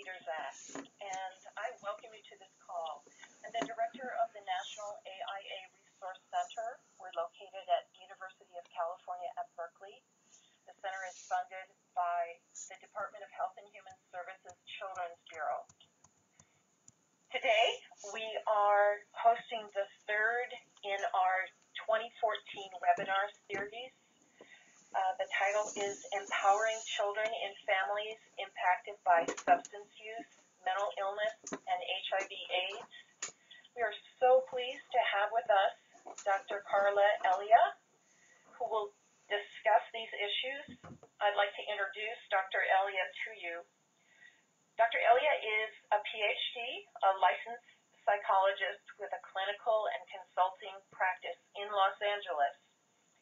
Pietrzak, and I welcome you to this call. I'm the director of the National AIA Resource Center. We're located at University of California at Berkeley. The center is funded by the Department of Health and Human Services Children's Bureau. Today, we are hosting the third in our 2014 webinar series uh, the title is Empowering Children in Families Impacted by Substance Use, Mental Illness, and HIV AIDS. We are so pleased to have with us Dr. Carla Elia, who will discuss these issues. I'd like to introduce Dr. Elia to you. Dr. Elia is a PhD, a licensed psychologist with a clinical and consulting practice in Los Angeles.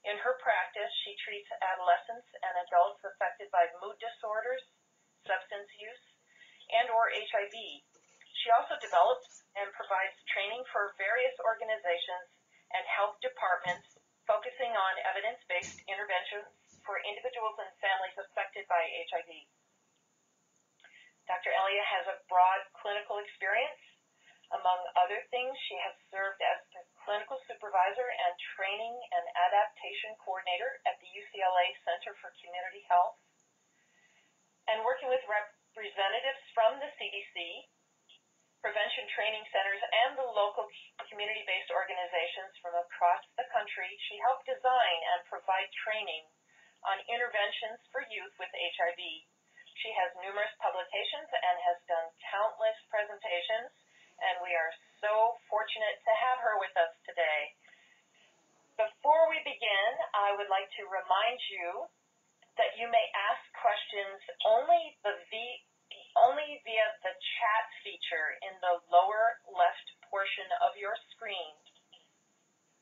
In her practice, she treats adolescents and adults affected by mood disorders, substance use, and or HIV. She also develops and provides training for various organizations and health departments focusing on evidence-based interventions for individuals and families affected by HIV. Dr. Elia has a broad clinical experience. Among other things, she has served as the clinical supervisor and training and adaptation coordinator at the UCLA Center for Community Health, and working with representatives from the CDC, prevention training centers, and the local community-based organizations from across the country, she helped design and provide training on interventions for youth with HIV. She has numerous publications and has done countless presentations, and we are so fortunate to have her with us today. Before we begin, I would like to remind you that you may ask questions only the v- only via the chat feature in the lower left portion of your screen.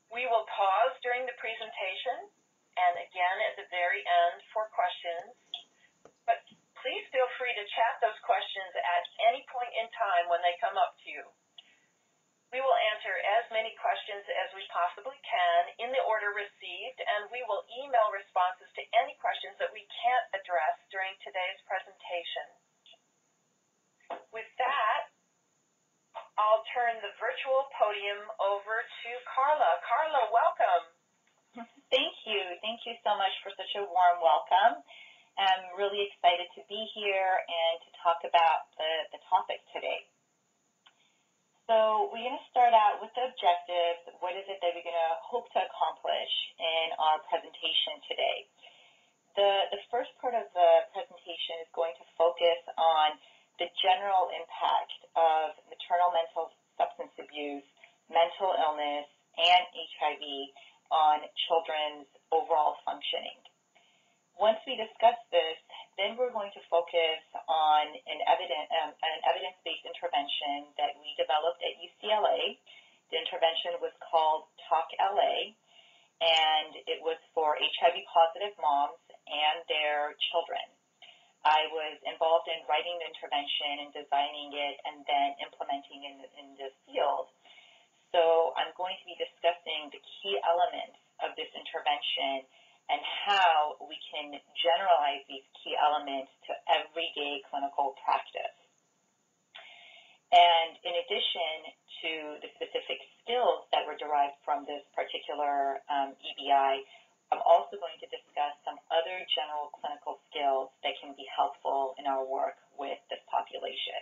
We will pause during the presentation and again at the very end for questions. Please feel free to chat those questions at any point in time when they come up to you. We will answer as many questions as we possibly can in the order received, and we will email responses to any questions that we can't address during today's presentation. With that, I'll turn the virtual podium over to Carla. Carla, welcome. Thank you. Thank you so much for such a warm welcome. I'm really excited to be here and to talk about the, the topic today. So we're going to start out with the objectives. What is it that we're going to hope to accomplish in our presentation today? The, the first part of the presentation is going to focus on the general impact of maternal mental substance abuse, mental illness, and HIV on children's overall functioning. Once we discuss this, then we're going to focus on an, evident, um, an evidence-based intervention that we developed at UCLA. The intervention was called Talk LA, and it was for HIV-positive moms and their children. I was involved in writing the intervention and designing it and then implementing in, in the field. So I'm going to be discussing the key elements of this intervention and how we can generalize these key elements to everyday clinical practice. And in addition to the specific skills that were derived from this particular um, EBI, I'm also going to discuss some other general clinical skills that can be helpful in our work with this population.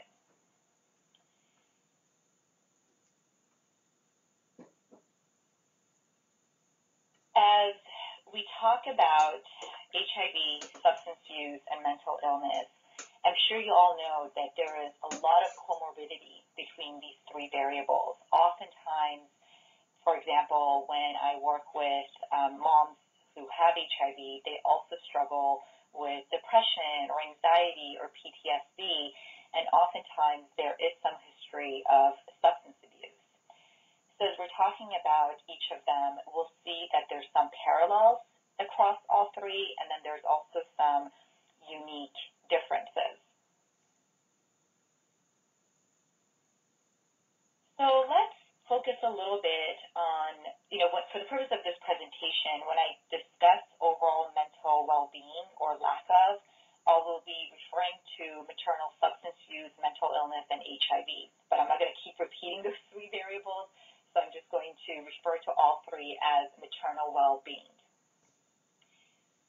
As we talk about HIV, substance use, and mental illness, I'm sure you all know that there is a lot of comorbidity between these three variables. Oftentimes, for example, when I work with um, moms who have HIV, they also struggle with depression or anxiety or PTSD, and oftentimes there is some history of substance. So as we're talking about each of them, we'll see that there's some parallels across all three, and then there's also some unique differences. So let's focus a little bit on, you know, what, for the purpose of this presentation, when I discuss overall mental well-being or lack of, I will be referring to maternal substance use, mental illness, and HIV. But I'm not going to keep repeating those three variables, so I'm just going to refer to all three as maternal well-being.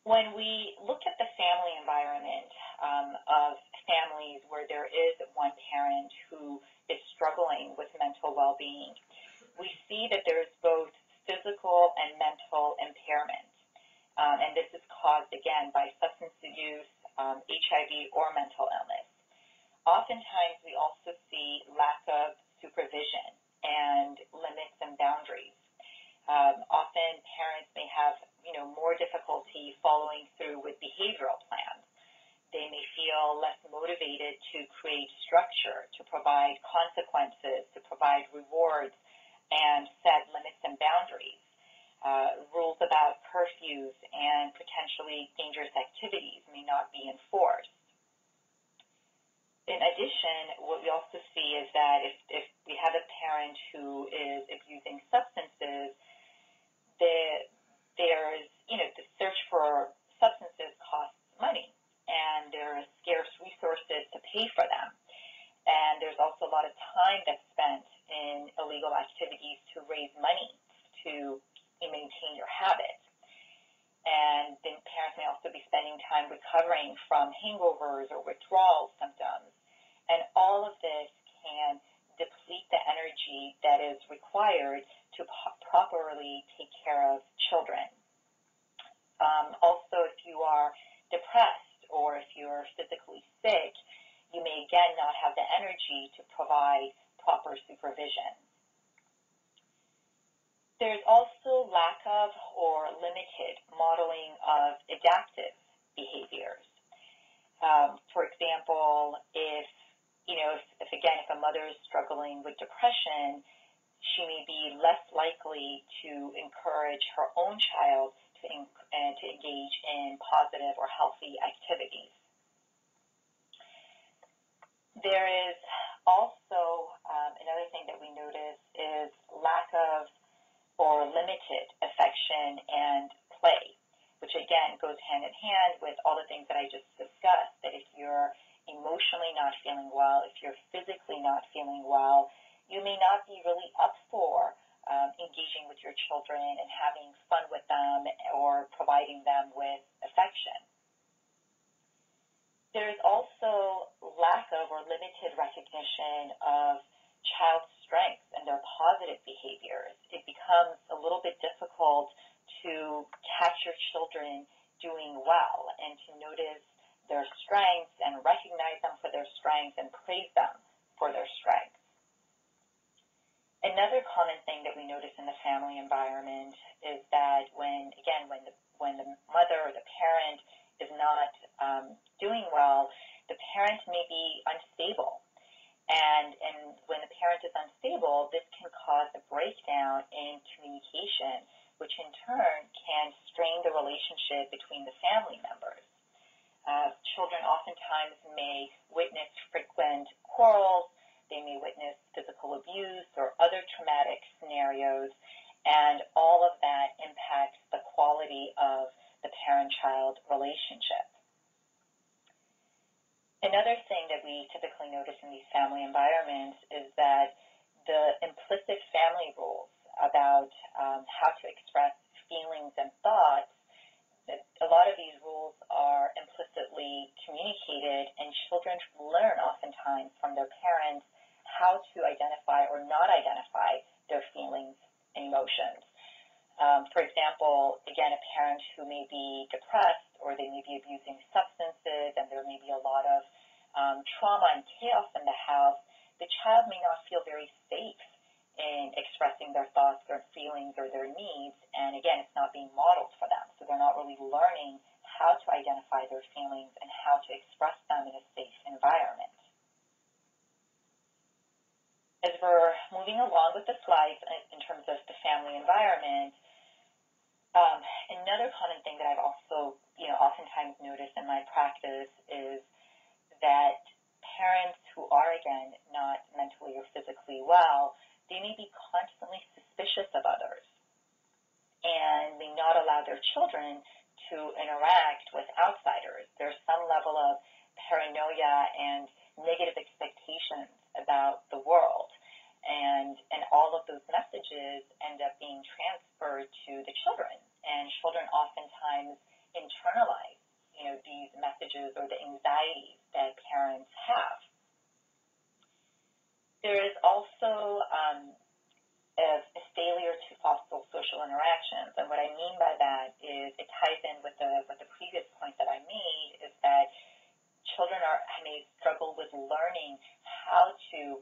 When we look at the family environment um, of families where there is one parent who is struggling with mental well-being, we see that there's both physical and mental impairment. Um, and this is caused, again, by substance use, um, HIV, or mental illness. Oftentimes, we also see lack of supervision and limits and boundaries. Um, often, parents may have you know, more difficulty following through with behavioral plans. They may feel less motivated to create structure, to provide consequences, to provide rewards, and set limits and boundaries. Uh, rules about curfews and potentially dangerous activities may not be enforced. In addition, what we also see is that if, if we have a parent who is abusing substances, the, there's, you know, the search for substances costs money, and there are scarce resources to pay for them. And there's also a lot of time that's spent in illegal activities to raise money to maintain your habit. And then parents may also be spending time recovering from hangovers or withdrawal symptoms. And all of this can deplete the energy that is required to properly take care of children. Um, also, if you are depressed or if you're physically sick, you may again not have the energy to provide proper supervision. There's also lack of or limited modeling of adaptive behaviors. Um, for example, if you know, if, if again, if a mother is struggling with depression, she may be less likely to encourage her own child to, uh, to engage in positive or healthy activities. There is also um, another thing that we notice is lack of or limited affection and play, which again goes hand in hand with all the things that I just discussed, that if you're emotionally not feeling well, if you're physically not feeling well, you may not be really up for um, engaging with your children and having fun with them or providing them with affection. There's also lack of or limited recognition of child's strengths and their positive behaviors. It becomes a little bit difficult to catch your children doing well and to notice their strengths and recognize them for their strengths and praise them for their strengths. Another common thing that we notice in the family environment is that when, again, when the, when the mother or the parent is not um, doing well, the parent may be unstable. And, and when the parent is unstable, this can cause a breakdown in communication, which in turn can strain the relationship between the family members. Uh, children oftentimes may witness frequent quarrels, they may witness physical abuse or other traumatic scenarios, and all of that impacts the quality of the parent-child relationship. Another thing that we typically notice in these family environments is that the implicit family rules about um, how to express feelings and thoughts, a lot of these rules are implicitly communicated, and children learn oftentimes from their parents how to identify or not identify their feelings and emotions. Um, for example, again, a parent who may be depressed or they may be abusing substances and there may be a lot of um, trauma and chaos in the house, the child may not feel very safe in expressing their thoughts, their feelings, or their needs. And again, it's not being modeled for them. So they're not really learning how to identify their feelings and how to express them in a safe environment as we're moving along with the slides in terms of the family environment, um, another common thing that I've also, you know, oftentimes noticed in my practice is that parents who are, again, not mentally or physically well, they may be constantly suspicious of others and may not allow their children to interact with outsiders. There's some level of paranoia and negative expectations about the world. And, and all of those messages end up being transferred to the children. And children oftentimes internalize, you know, these messages or the anxieties that parents have. There is also um, a, failure to foster social interactions. And what I mean by that is it ties in with the, with the previous point that I made is that children are may struggle with learning how to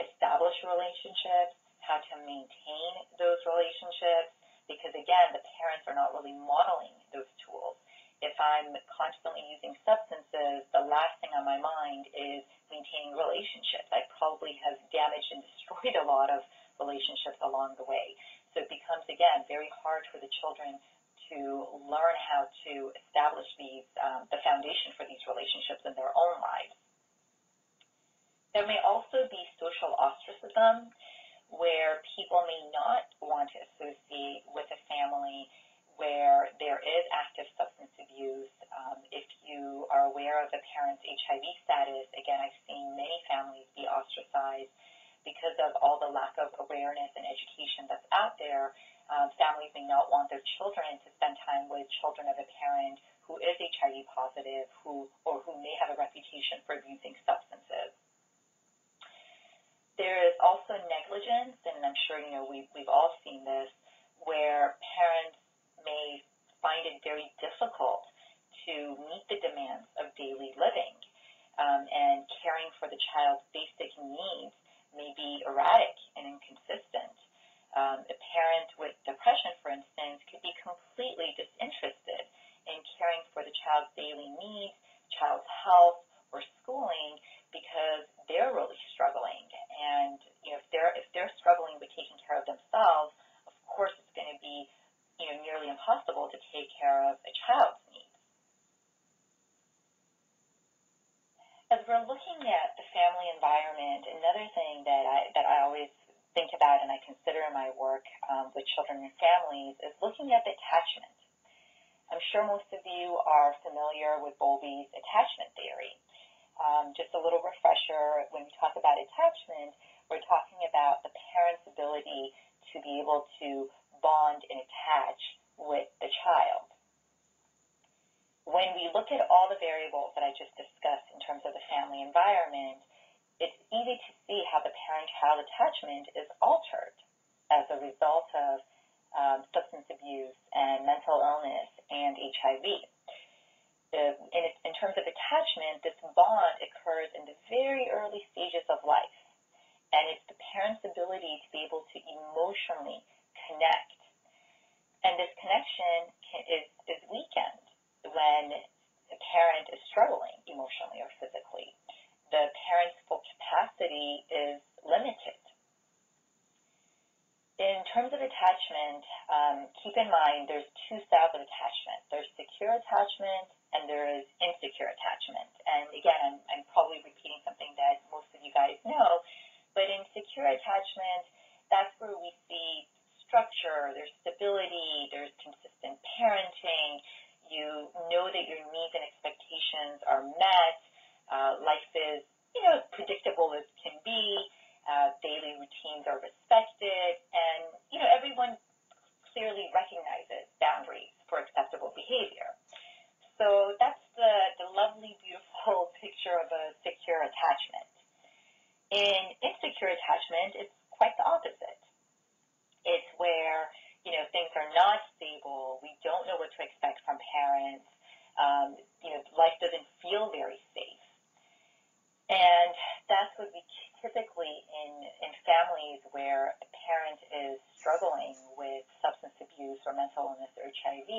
establish relationships, how to maintain those relationships, because again, the parents are not really modeling those tools. If I'm constantly using substances, the last thing on my mind is maintaining relationships. I probably have damaged and destroyed a lot of relationships along the way. So it becomes, again, very hard for the children to learn how to establish these, um, the foundation for these relationships in their own lives. There may also be social ostracism, where people may not want to associate with a family where there is active substance abuse. Um, if you are aware of a parent's HIV status, again, I've seen many families be ostracized because of all the lack of awareness and education that's out there. Um, families may not want their children to spend time with children of a parent who is HIV positive, who or who may have a reputation for abusing substances. There is also negligence, and I'm sure you know we've we've all seen this, where parents may find it very difficult to meet the demands of daily living, um, and caring for the child's basic needs may be erratic and inconsistent. Um, a parent with depression, for instance, could be completely disinterested in caring for the child's daily needs, child's health, or schooling because they're really struggling. And you know, if they're if they're struggling with taking care of themselves, of course it's going to be you know nearly impossible to take care of a child's needs. As we're looking at the family environment, another thing that I that I always think about and I consider in my work um, with children and families is looking at the attachment. I'm sure most of you are familiar with Bowlby's attachment theory. Um, just a little refresher, when we talk about attachment, we're talking about the parent's ability to be able to bond and attach with the child. When we look at all the variables that I just discussed in terms of the family environment, it's easy to see how the parent-child attachment is altered as a result of um, substance abuse and mental illness and HIV in, in terms of attachment, this bond occurs in the very early stages of life. And it's the parent's ability to be able to emotionally connect. And this connection can, is, is weakened when the parent is struggling emotionally or physically. The parent's full capacity is limited. In terms of attachment, um, keep in mind there's two styles of attachment. There's secure attachment and there is insecure attachment. And again, I'm, I'm probably repeating something that most of you guys know, but in secure attachment, that's where we see structure, there's stability, there's consistent parenting, you know that your needs and expectations are met, uh, life is, you know, predictable as can be, uh, daily routines are respected, and, you know, everyone clearly recognizes boundaries for acceptable behavior. So that's the, the lovely, beautiful picture of a secure attachment. In insecure attachment, it's quite the opposite. It's where, you know, things are not stable. We don't know what to expect from parents. Um, you know, life doesn't feel very safe. And that's what we typically in, in families where a parent is struggling with substance abuse or mental illness or HIV,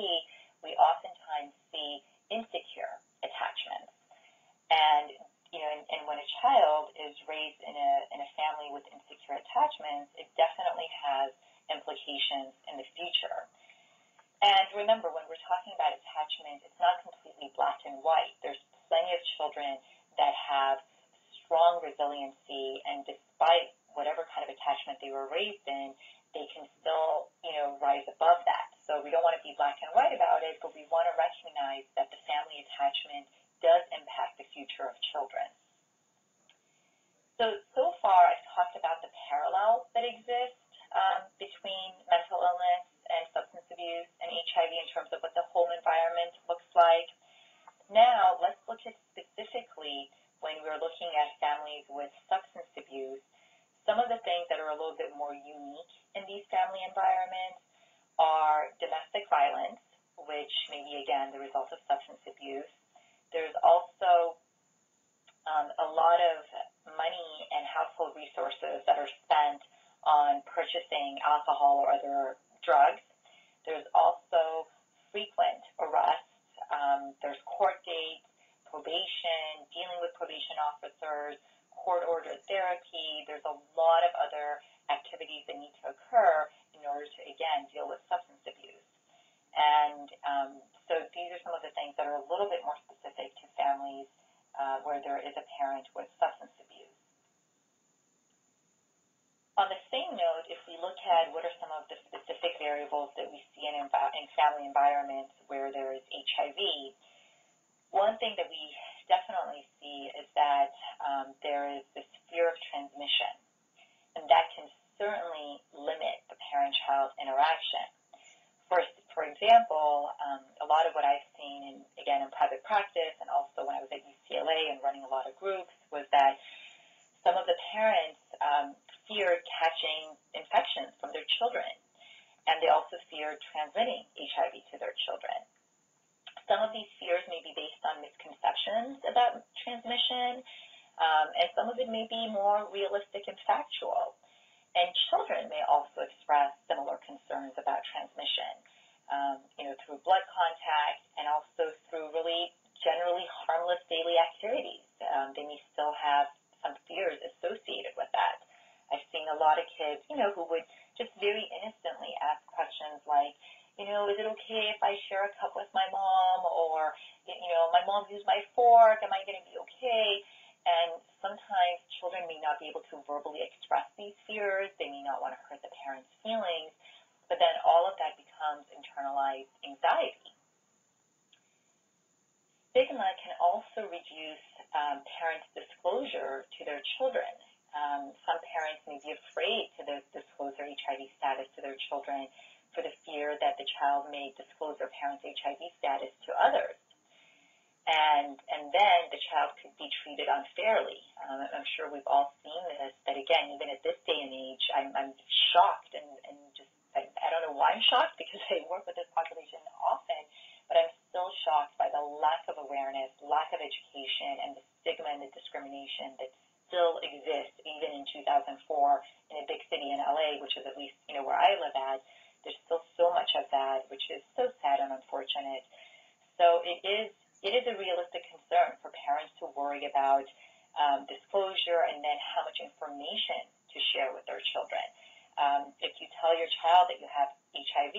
we oftentimes see insecure attachments. And, you know, and, and when a child is raised in a, in a family with insecure attachments, it definitely has implications in the future. And remember, when we're talking about attachment, it's not completely black and white. There's plenty of children that have strong resiliency, and despite whatever kind of attachment they were raised in, they can still, you know, rise above that. So we don't want to be black and white about it, but we want to recognize that the family attachment does impact the future of children. So, so far I've talked about the parallels that exist um, between mental illness and substance abuse and HIV in terms of what the home environment looks like. Now, let's look at specifically when we're looking at families with substance abuse, some of the things that are a little bit more unique in these family environments are domestic violence, which may be, again, the result of substance abuse. There's also um, a lot of money and household resources that are spent on purchasing alcohol or other drugs. There's also frequent arrests. Um, there's court dates, probation, dealing with probation officers, court-ordered therapy. There's a lot of other activities that need to occur in order to, again, deal with substance abuse. And um, so these are some of the things that are a little bit more specific to families uh, where there is a parent with substance abuse. On the same note, if we look at what are some of the specific variables that we see in, in family environments where there is HIV, one thing that we definitely see is that um, there is this fear of transmission, and that can certainly limit the parent-child interaction. For, for example, um, a lot of what I've seen, in, again, in private practice and also when I was at UCLA and running a lot of groups, was that some of the parents um, feared catching infections from their children, and they also feared transmitting HIV to their children. Some of these fears may be based on misconceptions about transmission, um, and some of it may be more realistic and factual. And children may also express similar concerns about transmission, um, you know, through blood contact and also through really generally harmless daily activities. Um, they may still have some fears associated with that. I've seen a lot of kids, you know, who would just very innocently ask questions like, you know, is it okay if I share a cup with my mom? Or, you know, my mom used my fork. Am I going to be okay? And sometimes children may not be able to verbally express these fears. They may not want to hurt the parents' feelings. But then all of that becomes internalized anxiety. Stigma can also reduce um, parents' disclosure to their children. Um, some parents may be afraid to disclose their HIV status to their children for the fear that the child may disclose their parent's HIV status to others and and then the child could be treated unfairly. Um, I'm sure we've all seen this. That again, even at this day and age, I'm, I'm shocked and, and just I, I don't know why I'm shocked because I work with this population often, but I'm still shocked by the lack of awareness, lack of education, and the stigma and the discrimination that still exists even in 2004 in a big city in LA, which is at least you know where I live at. There's still so much of that, which is so sad and unfortunate. So it is it is a realistic concern for parents to worry about um, disclosure and then how much information to share with their children. Um, if you tell your child that you have HIV,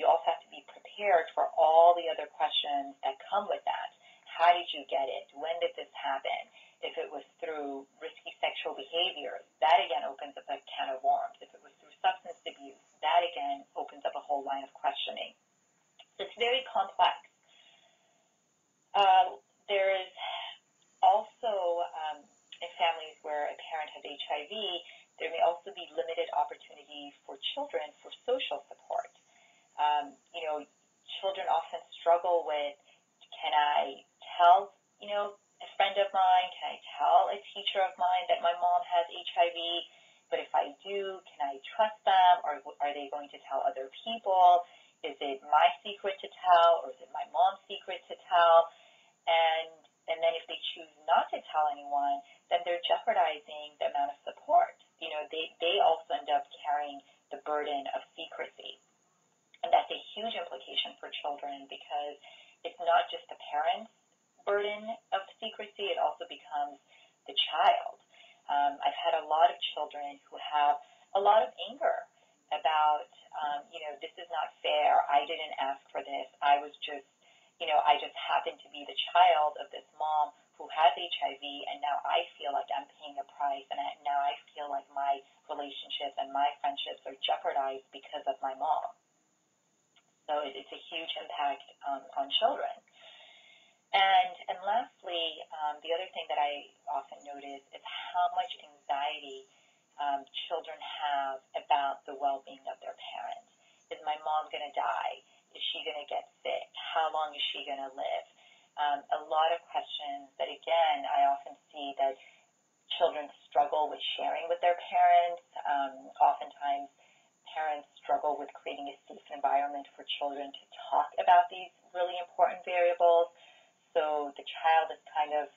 you also have to be prepared for all the other questions that come with that. How did you get it? When did this happen? If it was through risky sexual behavior, that again opens up a can of worms. If it was through substance abuse, that again opens up a whole line of questioning. So it's very complex. Uh, there is also, um, in families where a parent has HIV, there may also be limited opportunity for children for social support. Um, you know, children often struggle with, can I tell, you know, a friend of mine, can I tell a teacher of mine that my mom has HIV? But if I do, can I trust them? Or are they going to tell other people? Is it my secret to tell, or is it my mom's secret to tell? And and then if they choose not to tell anyone, then they're jeopardizing the amount of support. You know, they, they also end up carrying the burden of secrecy. And that's a huge implication for children because it's not just the parent's burden of secrecy, it also becomes the child. Um, I've had a lot of children who have a lot of anger about, um, you know, this is not fair. I didn't ask for this. I was just you know, I just happen to be the child of this mom who has HIV, and now I feel like I'm paying a price, and I, now I feel like my relationships and my friendships are jeopardized because of my mom. So it, it's a huge impact um, on children. And, and lastly, um, the other thing that I often notice is how much anxiety um, children have about the well-being of their parents. Is my mom going to die? Is she going to get sick? How long is she going to live? Um, a lot of questions that, again, I often see that children struggle with sharing with their parents. Um, oftentimes, parents struggle with creating a safe environment for children to talk about these really important variables. So the child is kind of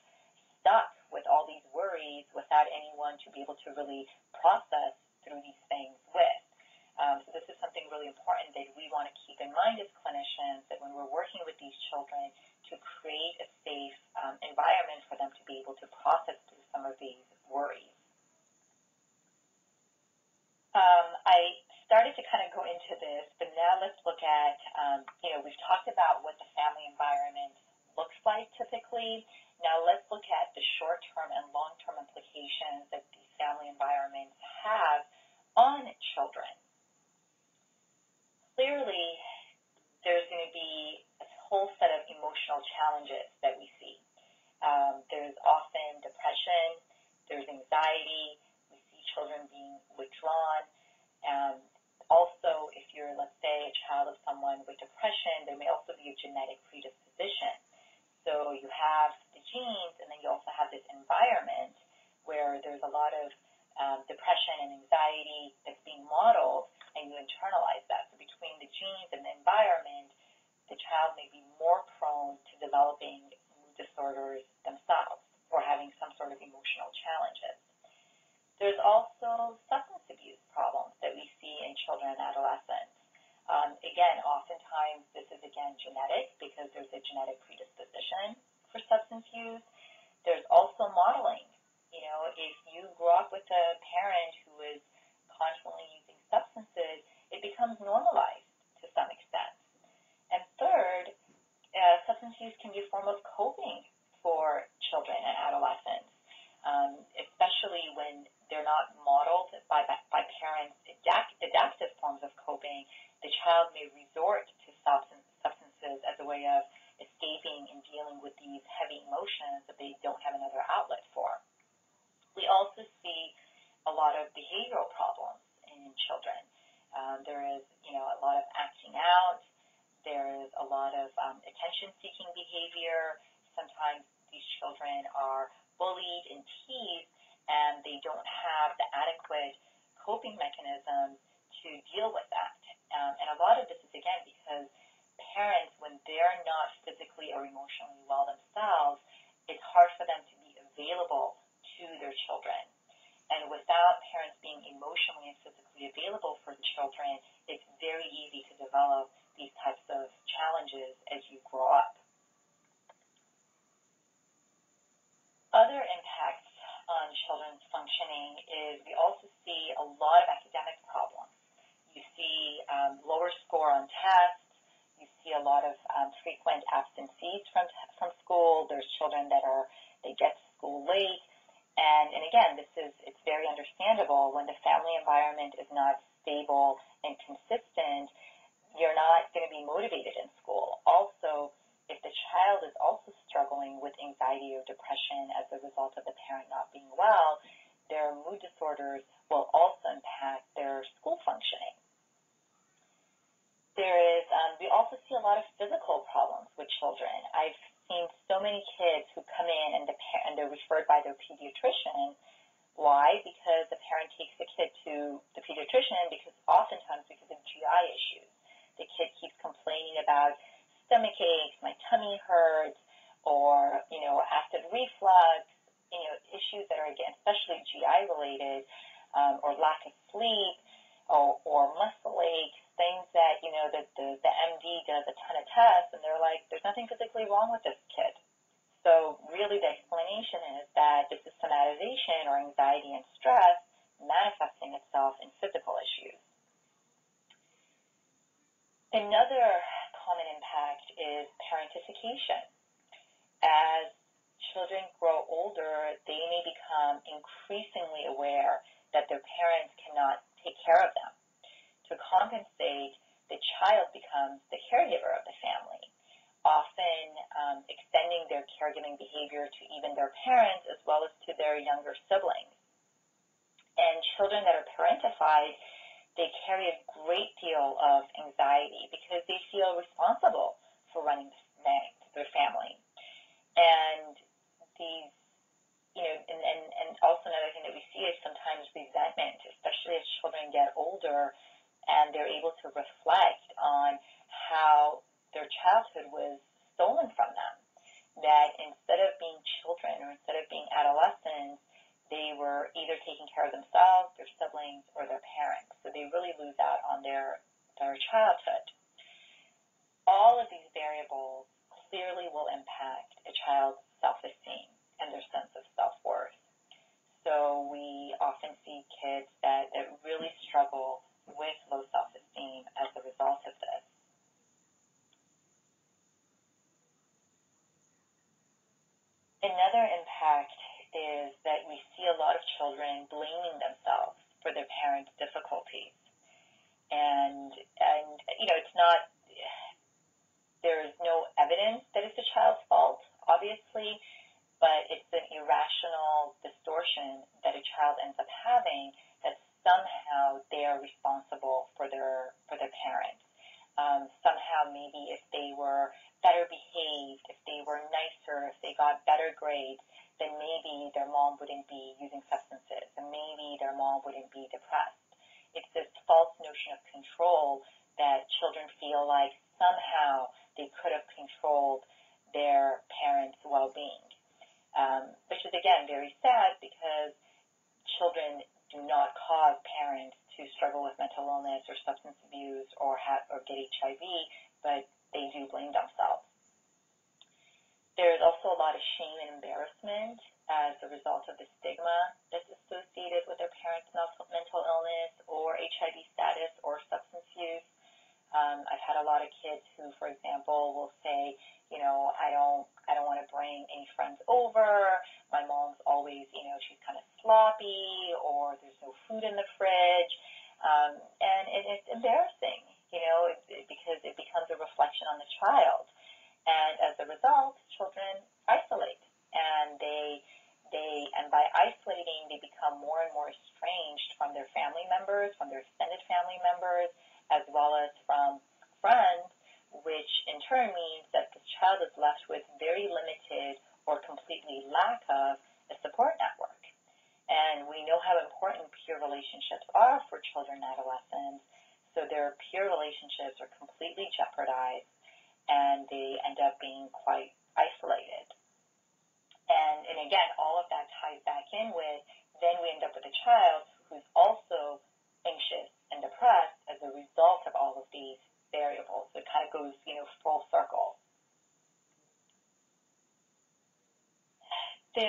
stuck with all these worries without anyone to be able to really process through these things with. Um, so this is something really important that we want to keep in mind as clinicians that when we're working with these children to create a safe um, environment for them to be able to process through some of these worries. Um, I started to kind of go into this, but now let's look at, um, you know, we've talked about what the family environment looks like typically. Now let's look at the short-term and long-term implications that these family environments have on children clearly there's going to be a whole set of emotional challenges that we see. Um, there's often depression, there's anxiety, we see children being withdrawn. Um, also, if you're, let's say, a child of someone with depression, there may also be a genetic predisposition. So you have the genes, and then you also have this environment where there's a lot of um, depression and anxiety that's being modeled, and you internalize that. So between the genes and the environment, the child may be more prone to developing mood disorders themselves or having some sort of emotional challenges. There's also substance abuse problems that we see in children and adolescents. Um, again, oftentimes this is again genetic because there's a genetic predisposition for substance use. There's also modeling you know, if you grow up with a parent who is constantly using substances, it becomes normalized to some extent. And third, uh, substance use can be a form of coping for children and adolescents, um, especially when they're not modeled by, by parents adapt, adaptive forms of coping. The child may resort to substance, substances as a way of escaping and dealing with these heavy emotions that they don't have another outlet for. We also see a lot of behavioral problems in children. Um, there is, you know, a lot of acting out. There is a lot of um, attention-seeking behavior. Sometimes these children are bullied and teased, and they don't have the adequate coping mechanisms to deal with that. Um, and a lot of this is, again, because parents, when they're not physically or emotionally well themselves, it's hard for them to be available to their children. And without parents being emotionally and physically available for the children, it's very easy to develop these types of challenges as you grow up. Other impacts on children's functioning is we also see a lot of academic problems. You see um, lower score on tests. You see a lot of um, frequent absences from from school. There's children that are they get to school late. And, and again, this is, it's very understandable when the family environment is not stable and consistent, you're not going to be motivated in school. Also, if the child is also struggling with anxiety or depression as a result of the parent not being well, their mood disorders will also impact their school functioning. There is, we also see a lot of physical problems with children. I've seen so many kids who come in and, the, and they're referred by their pediatrician. Why? Because the parent takes the kid to the pediatrician because oftentimes because of GI issues. The kid keeps complaining about stomach aches, my tummy hurts, or, you know, acid reflux, you know, issues that are, again, especially GI related, um, or lack of sleep, or, or muscle aches, things that, you know, that the, the MD does a ton of tests and they're like, there's nothing physically wrong with this kid. So really the explanation is that this is somatization or anxiety and stress manifesting itself in physical issues. Another common impact is parentification. As children grow older, they may become increasingly aware that their parents cannot take care of them to compensate, the child becomes the caregiver of the family, often um, extending their caregiving behavior to even their parents as well as to their younger siblings. And children that are parentified they carry a great deal of anxiety because they feel responsible for running their family. And these, you know, and, and, and also another thing that we see is sometimes resentment, especially as children get older and they're able to reflect on how their childhood was stolen from them. That instead of being children or instead of being adolescents, they were either taking care of themselves, their siblings, or their parents. So they really lose out on their, their childhood. All of these variables clearly will impact a child's self-esteem and their sense of self-worth. So we often see kids that, that really struggle with low self-esteem as a result of this. Another impact is that we see a lot of children blaming themselves for their parents' difficulties. And, and, you know, it's not, there is no evidence that it's the child's fault, obviously, but it's an irrational distortion that a child ends up having somehow they are responsible for their, for their parents. Um, somehow maybe if they were better behaved, if they were nicer, if they got better grades, then maybe their mom wouldn't be using substances, and maybe their mom wouldn't be depressed. It's this false notion of control that children feel like somehow they could have controlled their parents' well-being, um, which is again very sad because children do not cause parents to struggle with mental illness or substance abuse or have or get HIV, but they do blame themselves. There's also a lot of shame and embarrassment as a result of the stigma that's associated with their parents' mental illness or HIV status or substance use. Um, I've had a lot of kids who, for example, will say, you know, I don't, I don't want to bring any friends over. My mom's always, you know, she's kind of sloppy, or there's no food in the fridge, um, and it, it's embarrassing, you know, it, it, because it becomes a reflection on the child. And as a result, children isolate and they, they, and by isolating, they become more and more estranged from their family members, from their extended family members, as well as from friends, which in turn means that the child is left with very limited or completely lack of a support network. And we know how important peer relationships are for children and adolescents, so their peer relationships are completely jeopardized and they end up being quite isolated. And, and again, all of that ties back in with then we end up with a child who's also anxious and depressed as a result of all of these variables. So it kind of goes, you know, full circle. The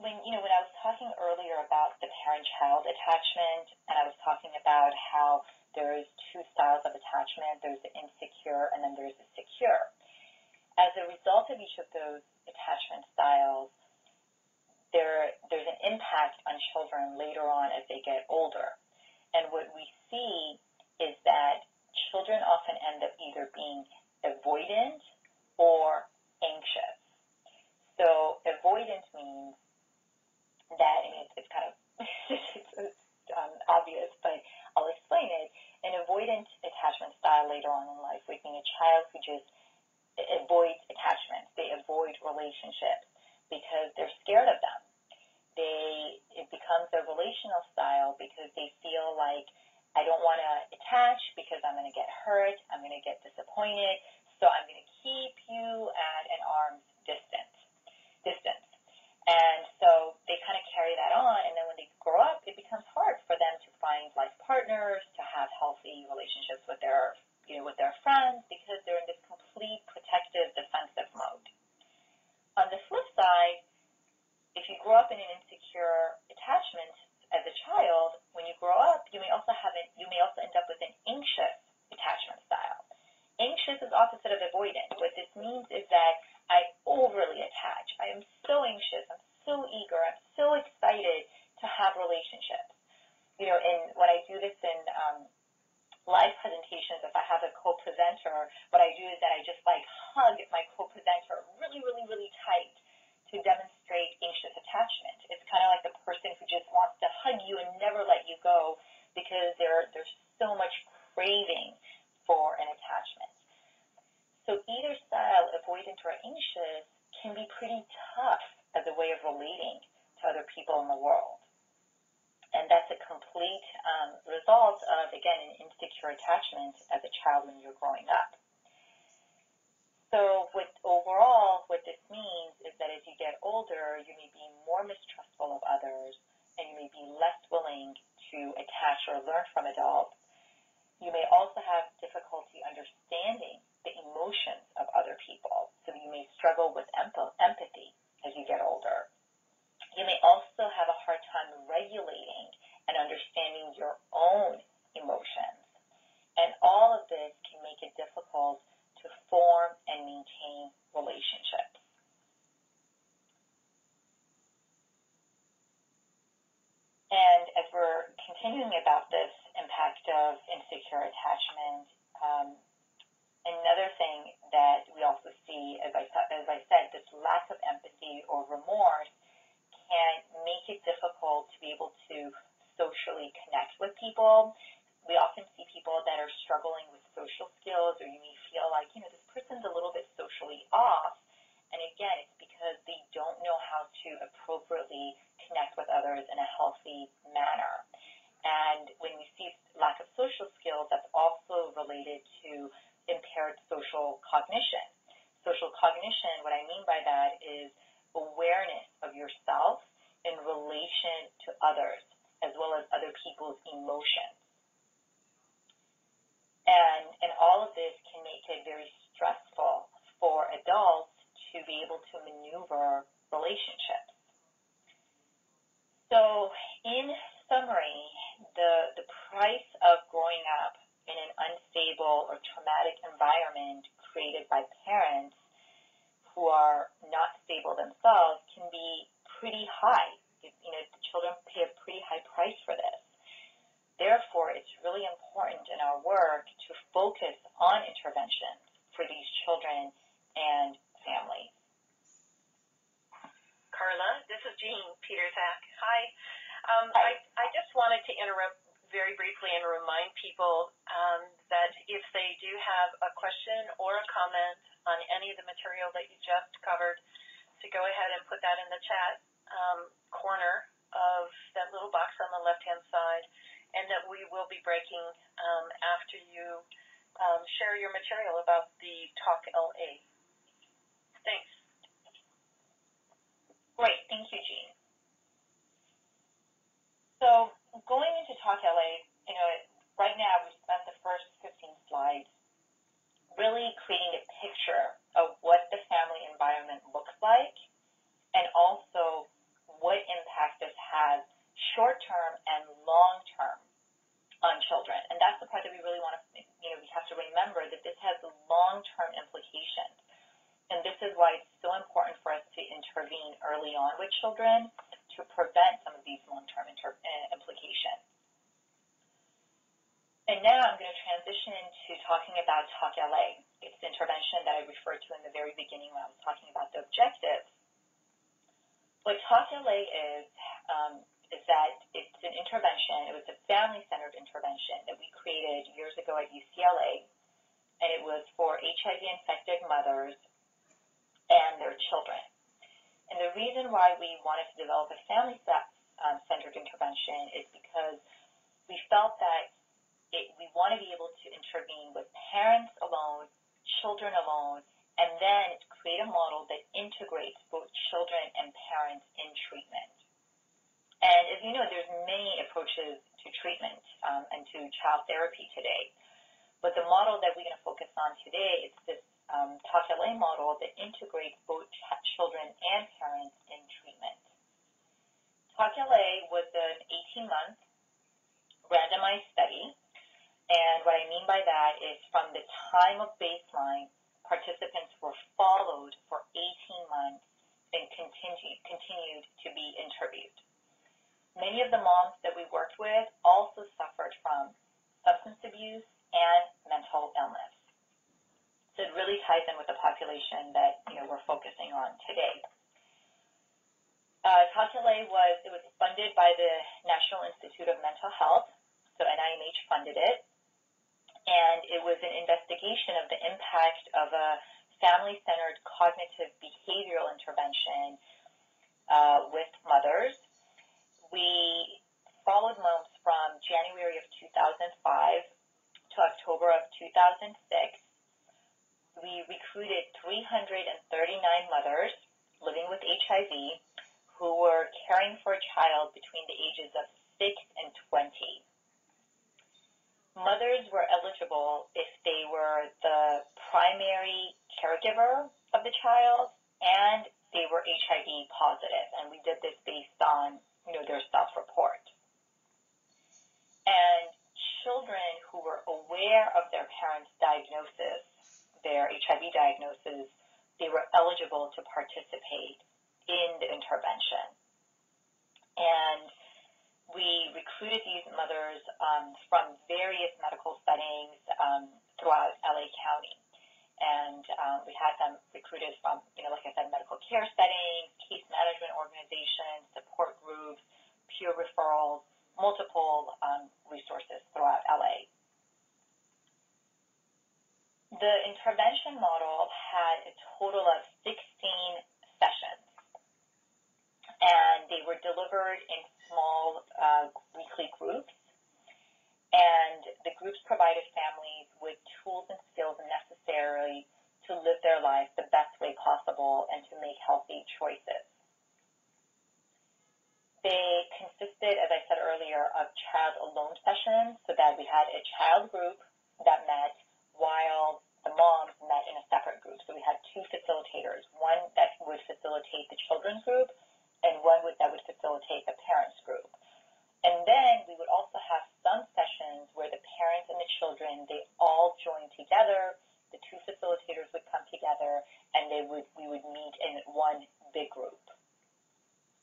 when you know when I was talking earlier about the parent-child attachment, and I was talking about how there's two styles of attachment. There's the insecure and then there's the secure. As a result of each of those attachment styles, there, there's an impact on children later on as they get older. And what we see is that children often end up either being avoidant or anxious. So avoidant means that, I it's, kind of it's, um, obvious, but I'll explain it. An avoidant attachment style later on in life would mean a child who just avoids attachments. They avoid relationships because they're scared of them. They becomes a relational style because they feel like I don't want to attach because I'm going to get hurt, I'm going to get disappointed, so I'm going to keep you at an arm's distance. Distance. And so they kind of carry that on, and then when they grow up, it becomes hard for them to find life partners, to have healthy relationships with their, you know, with their friends, because they're in this complete protective, defensive mode. On the flip side, if you grow up in an insecure attachment as a child, when you grow up, you may also have an, you may also end up with an anxious attachment style. Anxious is opposite of avoidant. What this means is that I overly attach. I am so anxious. I'm so eager. I'm so excited to have relationships. You know, and when I do this in um, live presentations, if I have a co-presenter, what I do is that I just like hug my co-presenter really, really, really tight to demonstrate anxious attachment. It's kind of like the person who just wants to hug you and never let you go because there, there's so much craving for an attachment. So either style, avoidant or anxious, can be pretty tough as a way of relating to other people in the world. And that's a complete um, result of, again, an insecure attachment as a child when you're growing up. So what overall, what this means is that as you get older, you may be more mistrustful of others, and you may be less willing to attach or learn from adults. You may also have difficulty understanding the emotions of other people, so you may struggle with empathy as you get older. You may also have a hard time regulating and understanding your own emotions. And all of this can make it difficult to form and maintain relationships. And as we're continuing about this impact of insecure attachment, um, another thing that we also see, as I, as I said, this lack of empathy or remorse can make it difficult to be able to socially connect with people we often see people that are struggling with social skills, or you may feel like, you know, this person's a little bit socially off. And again, it's because they don't know how to appropriately connect with others in a healthy manner. And when we see lack of social skills, that's also related to impaired social cognition. Social cognition, what I mean by that is awareness of yourself in relation to others, as well as other people's emotions. And, and all of this can make it very stressful for adults to maneuver relationships. Continued to be interviewed. Many of the moms that we worked with also suffered from substance abuse and mental illness. So it really ties in with the population that you know we're focusing on today. Uh, was it was funded by the National Institute of Mental Health. So so NIMH funded it. And it was an investigation of the impact of a family-centered cognitive behavioral intervention uh, with mothers. We followed moms from January of 2005 to October of 2006. We recruited 339 mothers living with HIV who were caring for a child between the ages of 6 and 20. Mothers were eligible if they were the primary caregiver of the child and they were HIV positive, and we did this based on you know their self-report. And children who were aware of their parents' diagnosis, their HIV diagnosis, they were eligible to participate in the intervention. And we recruited these mothers um, from various medical settings um, throughout LA County. And um, we had them recruited from, you know, like I said, medical care settings, case management organizations, support groups, peer referrals, multiple um, resources throughout LA. The intervention model had a total of 16 sessions, and they were delivered in small uh, weekly groups. And the groups provided families with tools and skills necessary to live their life the best way possible and to make healthy choices. They consisted, as I said earlier, of child alone sessions, so that we had a child group that met while the moms met in a separate group. So we had two facilitators, one that would facilitate the children's group and one would, that would facilitate the parents group. And then we would also have some sessions where the parents and the children, they all joined together. The two facilitators would come together and they would, we would meet in one big group.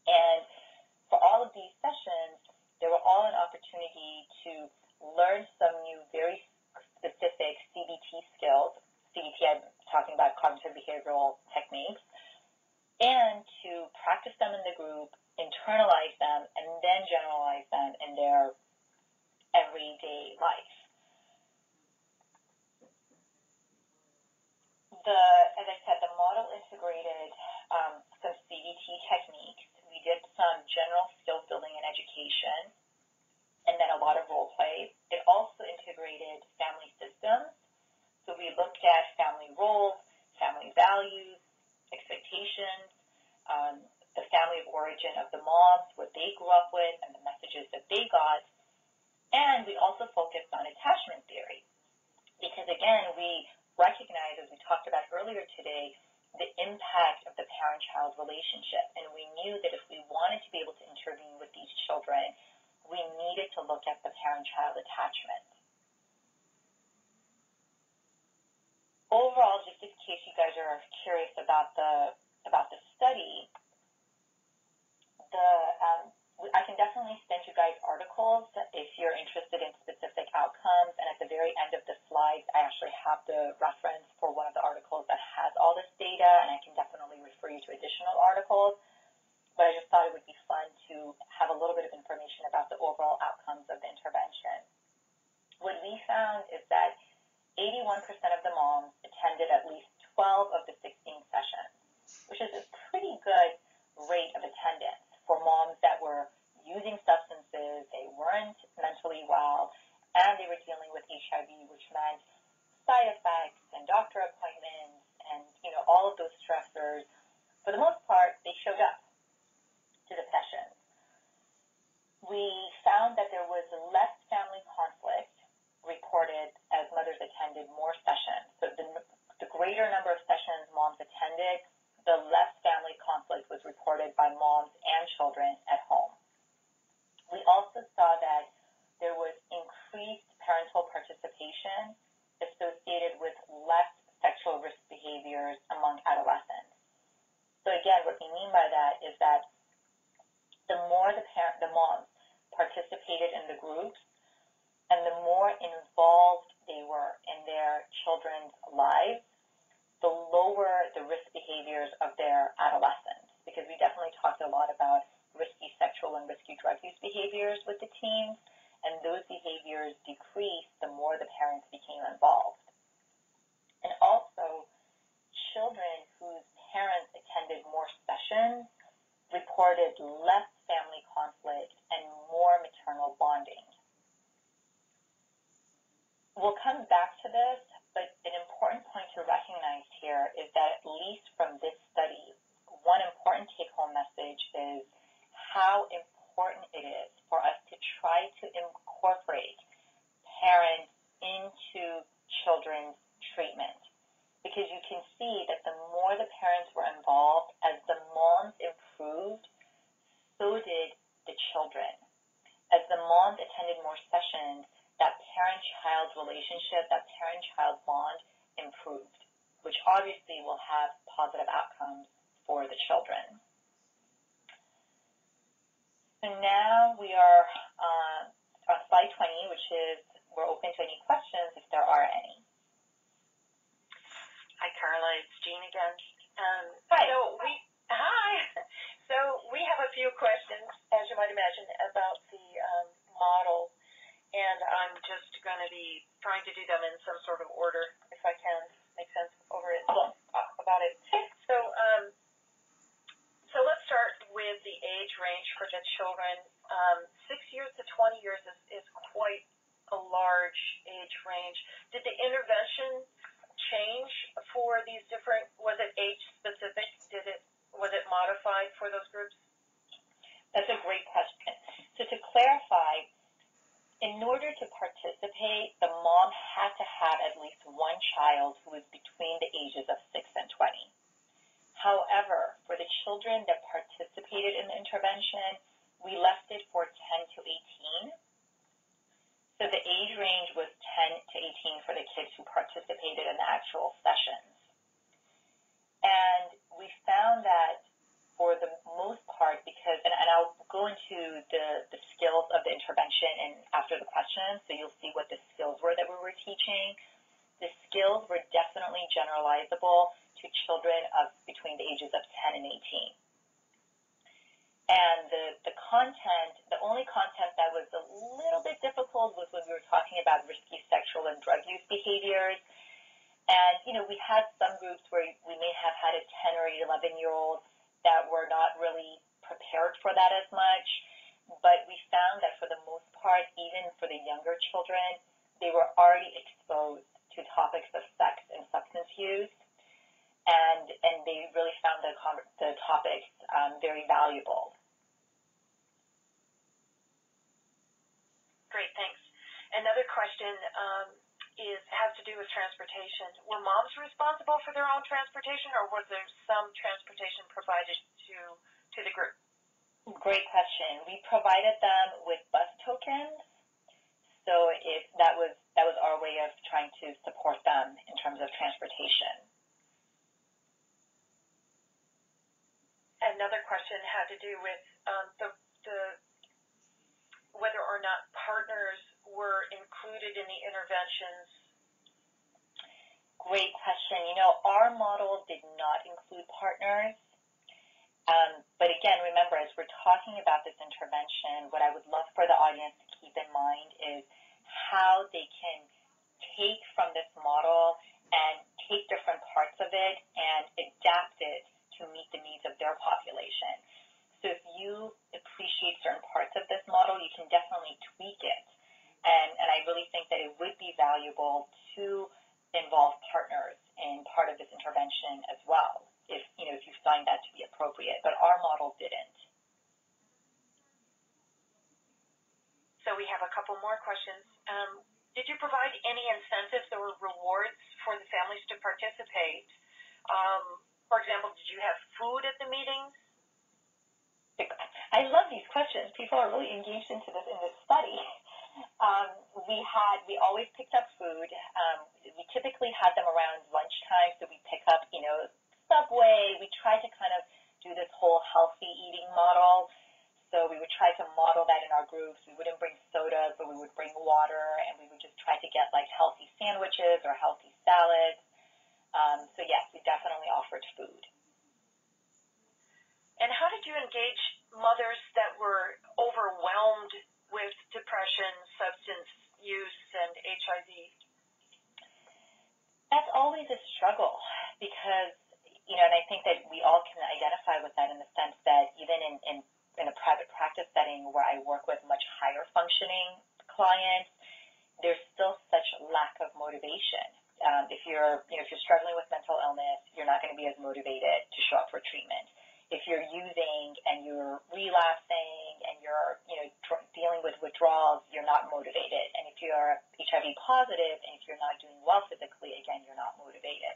And for all of these sessions, they were all an opportunity to learn some new, very specific CBT skills. CBT, I'm talking about cognitive behavioral techniques and to practice them in the group, internalize them, and then generalize them in their everyday life. The, as I said, the model integrated um, some CBT techniques. We did some general skill building and education, and then a lot of role play. It also integrated family systems. So we looked at family roles, family values, expectations, um, the family of origin of the moms, what they grew up with, and the messages that they got. And we also focused on attachment theory. Because again, we recognize, as we talked about earlier today, the impact of the parent-child relationship. And we knew that if we wanted to be able to intervene with these children, we needed to look at the parent-child attachment. Overall, just in case you guys are curious about the about the study, the I can definitely send you guys articles if you're interested in specific outcomes. And at the very end of the slides, I actually have the reference for one of the articles that has all this data, and I can definitely refer you to additional articles. But I just thought it would be fun to have a little bit of information about the overall outcomes of the intervention. What we found is that 81% of the moms attended at least 12 of the 16 sessions which is a pretty good rate of attendance for moms that were using substances, they weren't mentally well, and they were dealing with HIV, which meant side effects and doctor appointments and you know all of those stressors. For the most part, they showed up to the sessions. We found that there was less family conflict reported as mothers attended more sessions. So the, the greater number of sessions moms attended, the less family conflict was reported by moms and children at home. We also saw that there was increased parental participation associated with less sexual risk behaviors among adolescents. So again, what we mean by that is that the more the parent, the moms participated in the groups, and the more involved they were in their children's lives, the lower the risk behaviors of their adolescents, because we definitely talked a lot about risky sexual and risky drug use behaviors with the teens, and those behaviors decreased the more the parents became involved. And also, children whose parents attended more sessions reported less family conflict and more maternal bonding. We'll come back to this, but an important point to recognize here is that at least from this study, one important take-home message is how important it is for us to try to incorporate parents into children's treatment. Because you can see that the more the parents were involved, as the moms improved, so did the children. As the moms attended more sessions, that parent-child relationship, that parent-child bond improved, which obviously will have positive outcomes for the children. So now we are uh, on slide 20, which is we're open to any questions if there are any. Hi, Carla. It's Jean again. Um, hi. So we hi. So we have a few questions, as you might imagine, about the um, model, and I'm just going to be trying to do them in some sort of order, if I can make sense over it uh, about it. So, um, so let's start with the age range for the children. Um, six years to 20 years is, is quite a large age range. Did the intervention change for these different, was it age specific? Did it, was it modified for those groups? That's a great question. So to clarify, in order to participate, the mom had to have at least one child who was between the ages of 6 and 20. However, for the children that participated in the intervention, we left it for 10 to 18 so the age range was 10 to 18 for the kids who participated in the actual sessions. And we found that for the most part, because, and, and I'll go into the, the skills of the intervention and after the questions, so you'll see what the skills were that we were teaching. The skills were definitely generalizable to children of between the ages of 10 and 18. And the, the content, the only content that was a little bit difficult was when we were talking about risky sexual and drug use behaviors. And, you know, we had some groups where we may have had a 10 or 11 year old that were not really prepared for that as much. But we found that for the most part, even for the younger children, they were already exposed to topics of sex and substance use. And, and they really found the, the topics um, very valuable. Great, thanks. Another question um, is has to do with transportation. Were moms responsible for their own transportation, or was there some transportation provided to to the group? Great question. We provided them with bus tokens, so if that was that was our way of trying to support them in terms of transportation. Another question had to do with um, the the whether or not partners were included in the interventions? Great question. You know, our model did not include partners. Um, but again, remember, as we're talking about this intervention, what I would love for the audience to keep in mind is how they can take from this model and take different parts of it and adapt it to meet the needs of their population. So if you appreciate certain parts of this model, you can definitely tweak it. And, and I really think that it would be valuable to involve partners in part of this intervention as well, if you know if you find that to be appropriate. But our model didn't. So we have a couple more questions. Um, did you provide any incentives or rewards for the families to participate? Um, for example, did you have food at the meetings? I love these questions. People are really engaged into this in this study. Um, we had we always picked up food. Um, we typically had them around lunchtime, so we pick up you know Subway. We tried to kind of do this whole healthy eating model. So we would try to model that in our groups. We wouldn't bring sodas, but we would bring water, and we would just try to get like healthy sandwiches or healthy salads. Um, so yes, we definitely offered food. And how did you engage mothers that were overwhelmed with depression, substance use, and HIV? That's always a struggle because, you know, and I think that we all can identify with that in the sense that even in, in, in a private practice setting where I work with much higher functioning clients, there's still such lack of motivation. Um, if you're, you know, if you're struggling with mental illness, you're not going to be as motivated to show up for treatment if you're using and you're relapsing and you're, you know, tr- dealing with withdrawals, you're not motivated. And if you're HIV positive and if you're not doing well physically, again, you're not motivated.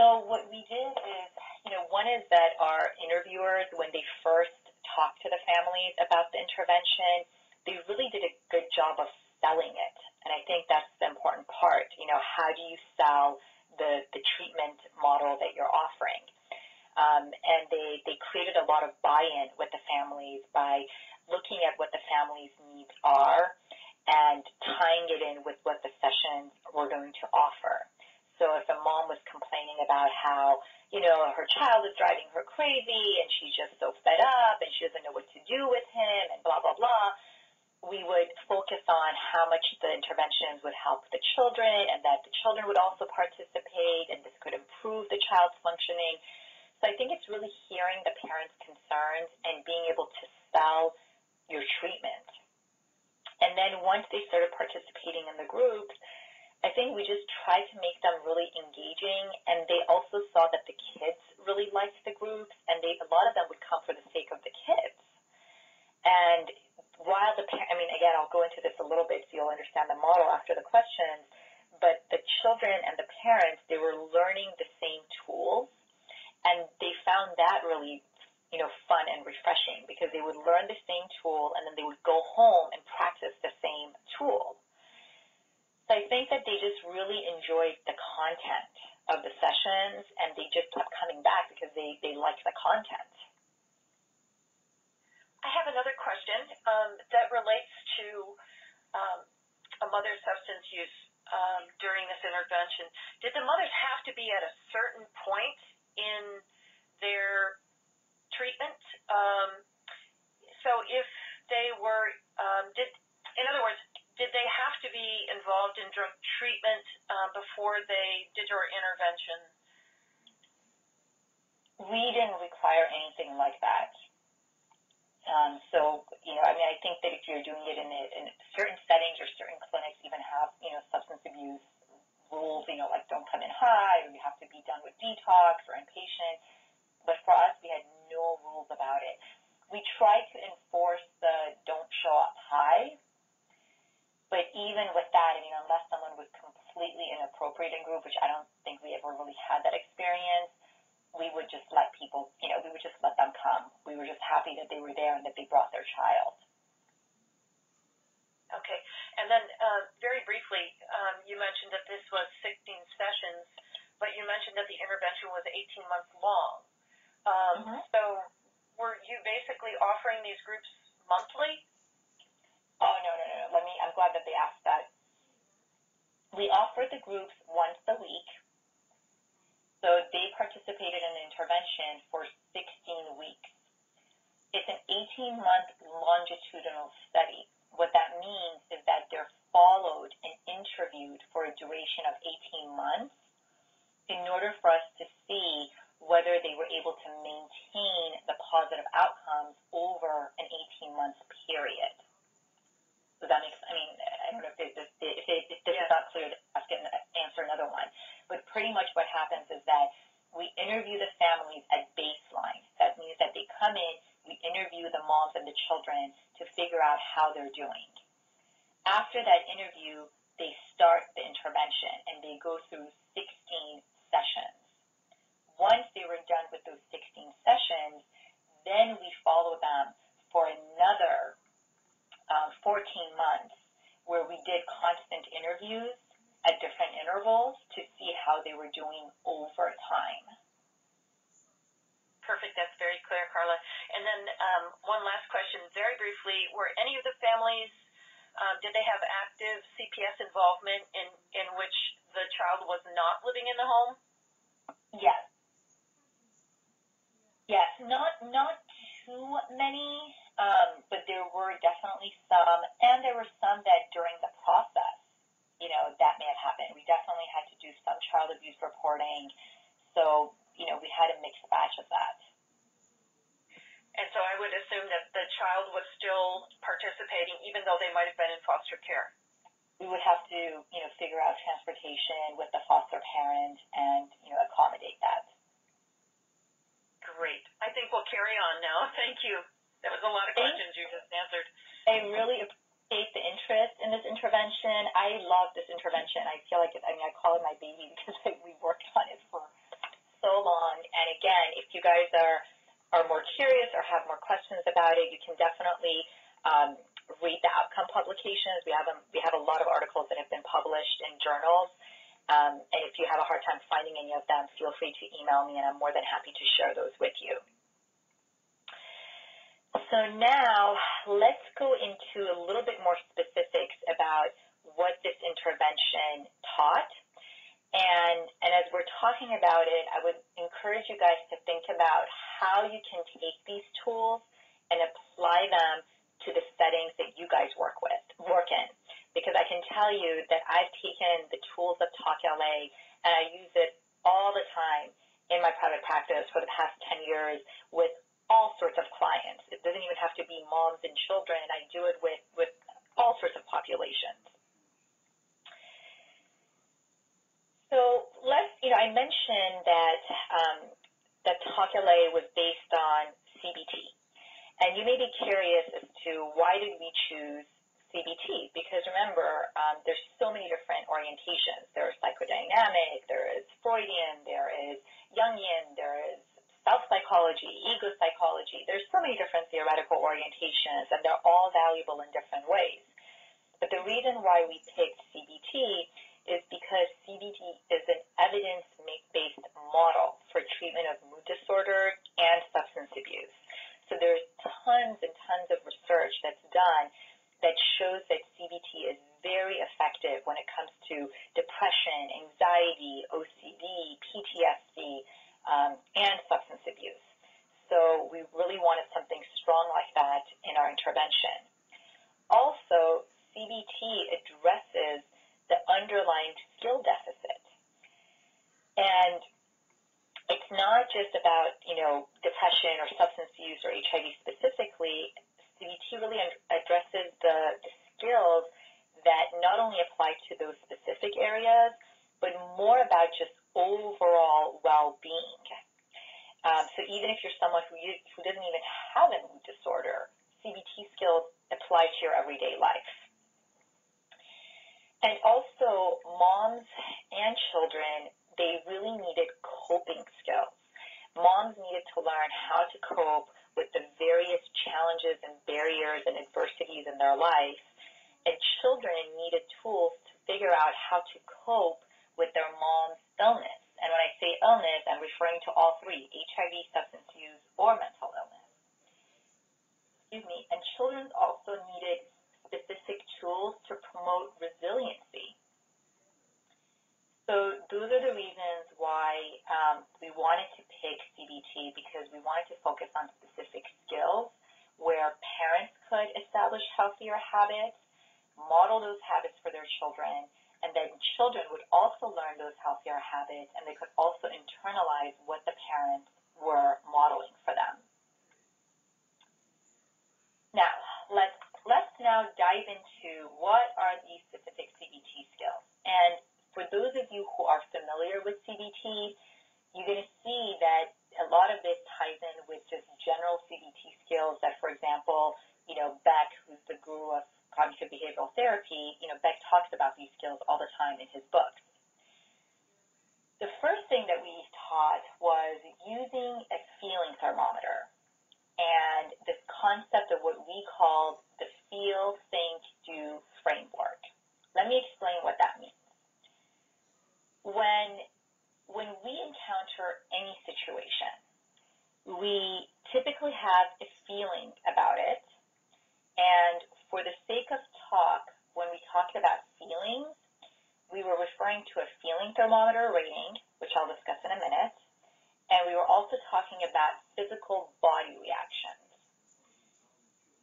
So what we did is, you know, one is that our interviewers, when they first talked to the families about the intervention, they really did a good job of selling it. And I think that's the important part. You know, how do you sell the, the treatment model that you're offering? Um, and they, they created a lot of buy-in with the families by looking at what the families' needs are and tying it in with what the sessions were going to offer. So if a mom was complaining about how, you know, her child is driving her crazy and she's just so fed up and she doesn't know what to do with him and blah, blah, blah, we would focus on how much the interventions would help the children and that the children would also participate and this could improve the child's functioning. So I think it's really hearing the parents' concerns and being able to sell your treatment. And then once they started participating in the groups, I think we just tried to make them really engaging, and they also saw that the kids really liked the groups, and they, a lot of them would come for the sake of the kids. And while the, I mean, again, I'll go into this a little bit so you'll understand the model after the questions, but the children and the parents, they were learning the same tools and they found that really, you know, fun and refreshing because they would learn the same tool and then they would go home and practice the same tool. So I think that they just really enjoyed the content of the sessions and they just kept coming back because they, they liked the content. I have another question um, that relates to um, a mother's substance use um, during this intervention. Did the mothers have to be at a certain point in their treatment. Um, so if they were, um, did, in other words, did they have to be involved in drug treatment uh, before they did your intervention? We didn't require anything like that. Um, so, you know, I mean, I think that if you're doing it in, a, in certain settings or certain clinics even have, you know, substance abuse rules, you know, like don't come in high or you have to be done with detox or inpatient. But for us, we had no rules about it. We tried to enforce the don't show up high, but even with that, I mean, unless someone was completely inappropriate in group, which I don't think we ever really had that experience, we would just let people, you know, we would just let them come. We were just happy that they were there and that they brought their child. Okay. And then uh, very briefly, um, you mentioned that this was 16 sessions, but you mentioned that the intervention was 18 months long. Um, mm-hmm. So were you basically offering these groups monthly? Oh, no, no, no. Let me, I'm glad that they asked that. We offered the groups once a week. So they participated in intervention for 16 weeks. It's an 18 month longitudinal study what that means is that they're followed and interviewed for a duration of 18 months in order for us to see whether they were able to maintain the positive outcomes over an 18 month period. So that makes, I mean, I don't know if, it, if, it, if this yeah. is not clear, I can answer another one. But pretty much what happens is that we interview the families at baseline. That means that they come in, we interview the moms and the children to figure out how they're doing. After that interview, they start the intervention and they go through 16 sessions. Once they were done with those 16 sessions, then we follow them for another 14 months where we did constant interviews at different intervals to see how they were doing over time. Perfect. That's very clear, Carla. And then um, one last question, very briefly: Were any of the families um, did they have active CPS involvement in in which the child was not living in the home? Yes. Yes. Not not too many. Um, but there were definitely some, and there were some that during the process, you know, that may have happened. We definitely had to do some child abuse reporting. So, you know, we had a mixed batch of that. And so I would assume that the child was still participating even though they might have been in foster care. We would have to, you know, figure out transportation with the foster parent and, you know, accommodate that. Great. I think we'll carry on now. Thank you. That was a lot of questions you just answered. I really appreciate the interest in this intervention. I love this intervention. I feel like, it, I mean, I call it my baby because I, we worked on it for so long. And again, if you guys are, are more curious or have more questions about it, you can definitely um, read the outcome publications. We have, a, we have a lot of articles that have been published in journals. Um, and if you have a hard time finding any of them, feel free to email me, and I'm more than happy to share those with you. So now let's go into a little bit more specifics about what this intervention taught. And, and as we're talking about it, I would encourage you guys to think about how you can take these tools and apply them to the settings that you guys work with, work in because I can tell you that I've taken the tools of Talk LA and I use it all the time in my private practice for the past 10 years with all sorts of clients. It doesn't even have to be moms and children. I do it with, with all sorts of populations. So let's, you know, I mentioned that um, that Talk LA was based on CBT. And you may be curious as to why did we choose CBT because remember, um, there's so many different orientations. There is psychodynamic, there is Freudian, there is Jungian, there is self-psychology, ego psychology. There's so many different theoretical orientations, and they're all valuable in different ways. But the reason why we picked CBT is because CBT is an evidence-based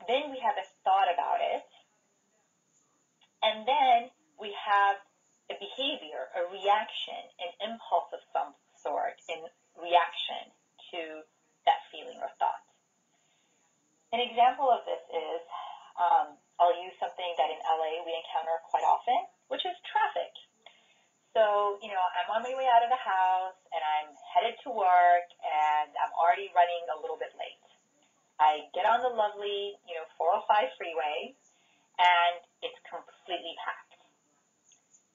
Then we have a thought about it. And then we have a behavior, a reaction, an impulse of some sort in reaction to that feeling or thought. An example of this is um, I'll use something that in LA we encounter quite often, which is traffic. So, you know, I'm on my way out of the house and I'm headed to work and I'm already running a little bit late. I get on the lovely, you know, 405 freeway and it's completely packed.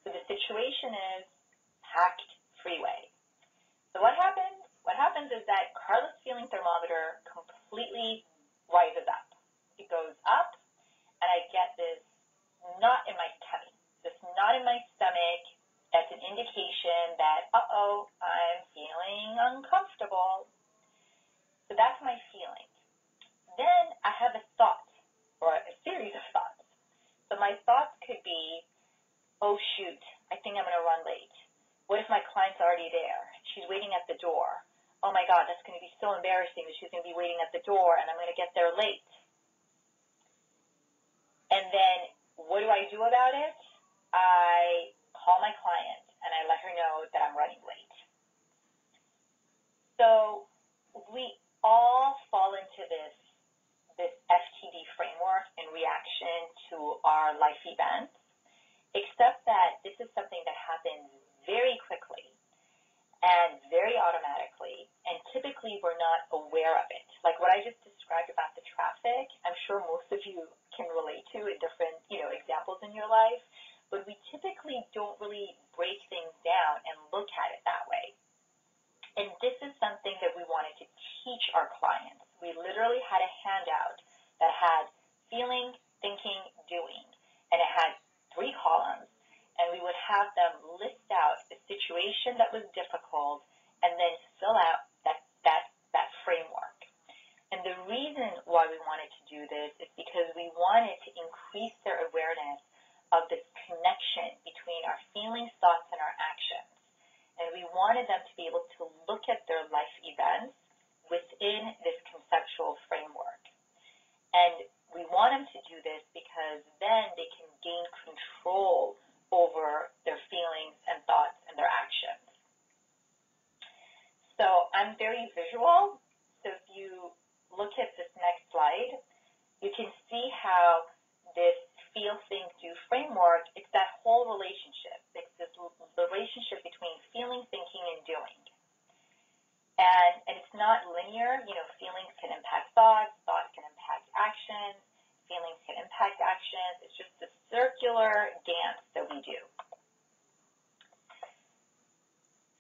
So the situation is packed freeway. So what happens? What happens is that Carla's feeling thermometer completely rises up. It goes up and I get this knot in my tummy, this knot in my stomach that's an indication that, uh-oh, I'm feeling uncomfortable. So that's my feeling. Then I have a thought, or a series of thoughts. So my thoughts could be, oh shoot, I think I'm going to run late. What if my client's already there? She's waiting at the door. Oh my God, that's going to be so embarrassing that she's going to be waiting at the door and I'm going to get there late. And then what do I do about it? I call my client and I let her know that I'm running late. So we all fall into this this FTD framework in reaction to our life events, except that this is something that happens very quickly and very automatically, and typically we're not aware of it. Like what I just described about the traffic, I'm sure most of you can relate to in different, you know, examples in your life but we typically don't really break things down and look at it that way. And this is something that we wanted to teach our clients. We literally had a handout that had feeling, thinking, doing, and it had three columns, and we would have them list out a situation that was difficult and then fill out that, that, that framework. And the reason why we wanted to do this is because we wanted to increase their awareness of this connection between our feelings, thoughts, and our actions. And we wanted them to be able to look at their life events within this conceptual framework. And we want them to do this because then they can gain control over their feelings and thoughts and their actions. So I'm very visual. So if you look at this next slide, you can see how this feel, think, do framework, it's that whole relationship. It's this relationship between feeling, thinking, and doing. And, and it's not linear. You know, feelings can impact thoughts, thoughts can impact actions, feelings can impact actions. It's just a circular dance that we do.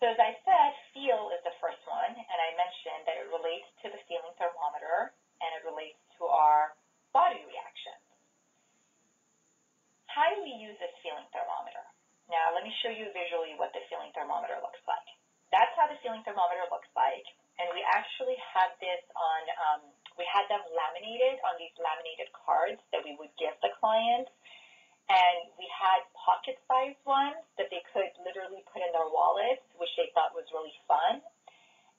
So as I said, feel is the first one, and I mentioned that it relates to the feeling thermometer and it relates to our body reactions. How do we use this feeling thermometer? Now, let me show you visually what the feeling thermometer looks like. That's how the feeling thermometer looks like. And we actually had this on, um, we had them laminated on these laminated cards that we would give the clients. And we had pocket-sized ones that they could literally put in their wallets, which they thought was really fun.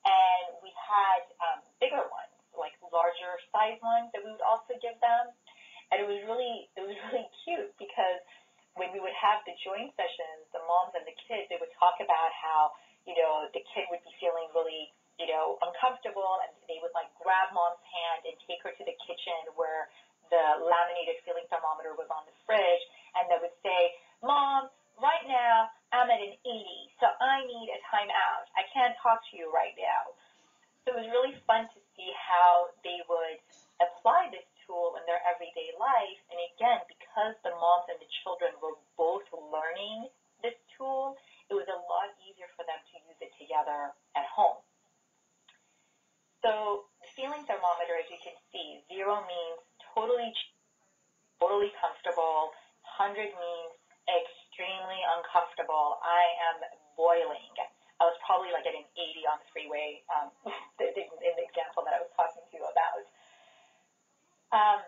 And we had um, bigger ones, like larger size ones that we would also give them. And it was really, it was really cute because when we would have the joint sessions, the moms and the kids, they would talk about how, you know, the kid would be feeling really, you know, uncomfortable and they would like grab mom's hand and take her to the kitchen where the laminated feeling thermometer was on the fridge and they would say, Mom, right now I'm at an 80, so I need a timeout. I can't talk to you right now. So it was really fun to see how they would apply this tool in their everyday life. And again, because the moms and the children were both learning this tool, it was a lot easier for them to use it together at home. So the feeling thermometer, as you can see, zero means totally, totally comfortable. 100 means extremely uncomfortable. I am boiling. I was probably like at an 80 on the freeway um, in the example that I was talking to you about. Um,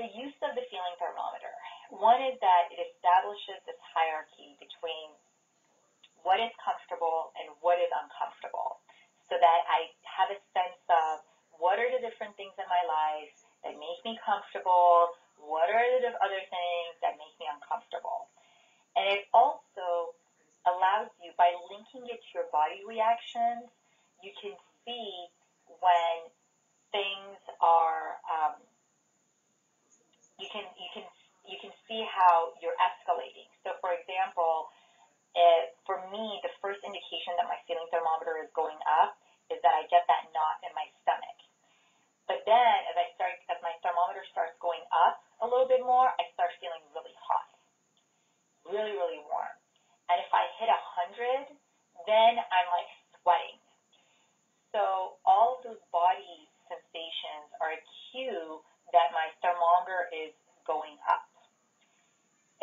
the use of the feeling thermometer. One is that it establishes this hierarchy between what is comfortable and what is uncomfortable so that I have a sense of what are the different things in my life that make me comfortable? What are the other things that make me uncomfortable? And it also allows you, by linking it to your body reactions, you can see when things are, um, you can you can you can see how you're escalating. So, for example, for me, the first indication that my feeling thermometer is going up is that I get that knot in my stomach. But then, as I start, as my thermometer starts going up a little bit more, I start feeling really hot, really, really warm. And if I hit a hundred, then I'm like sweating. So all of those body sensations are a cue that my thermometer is going up.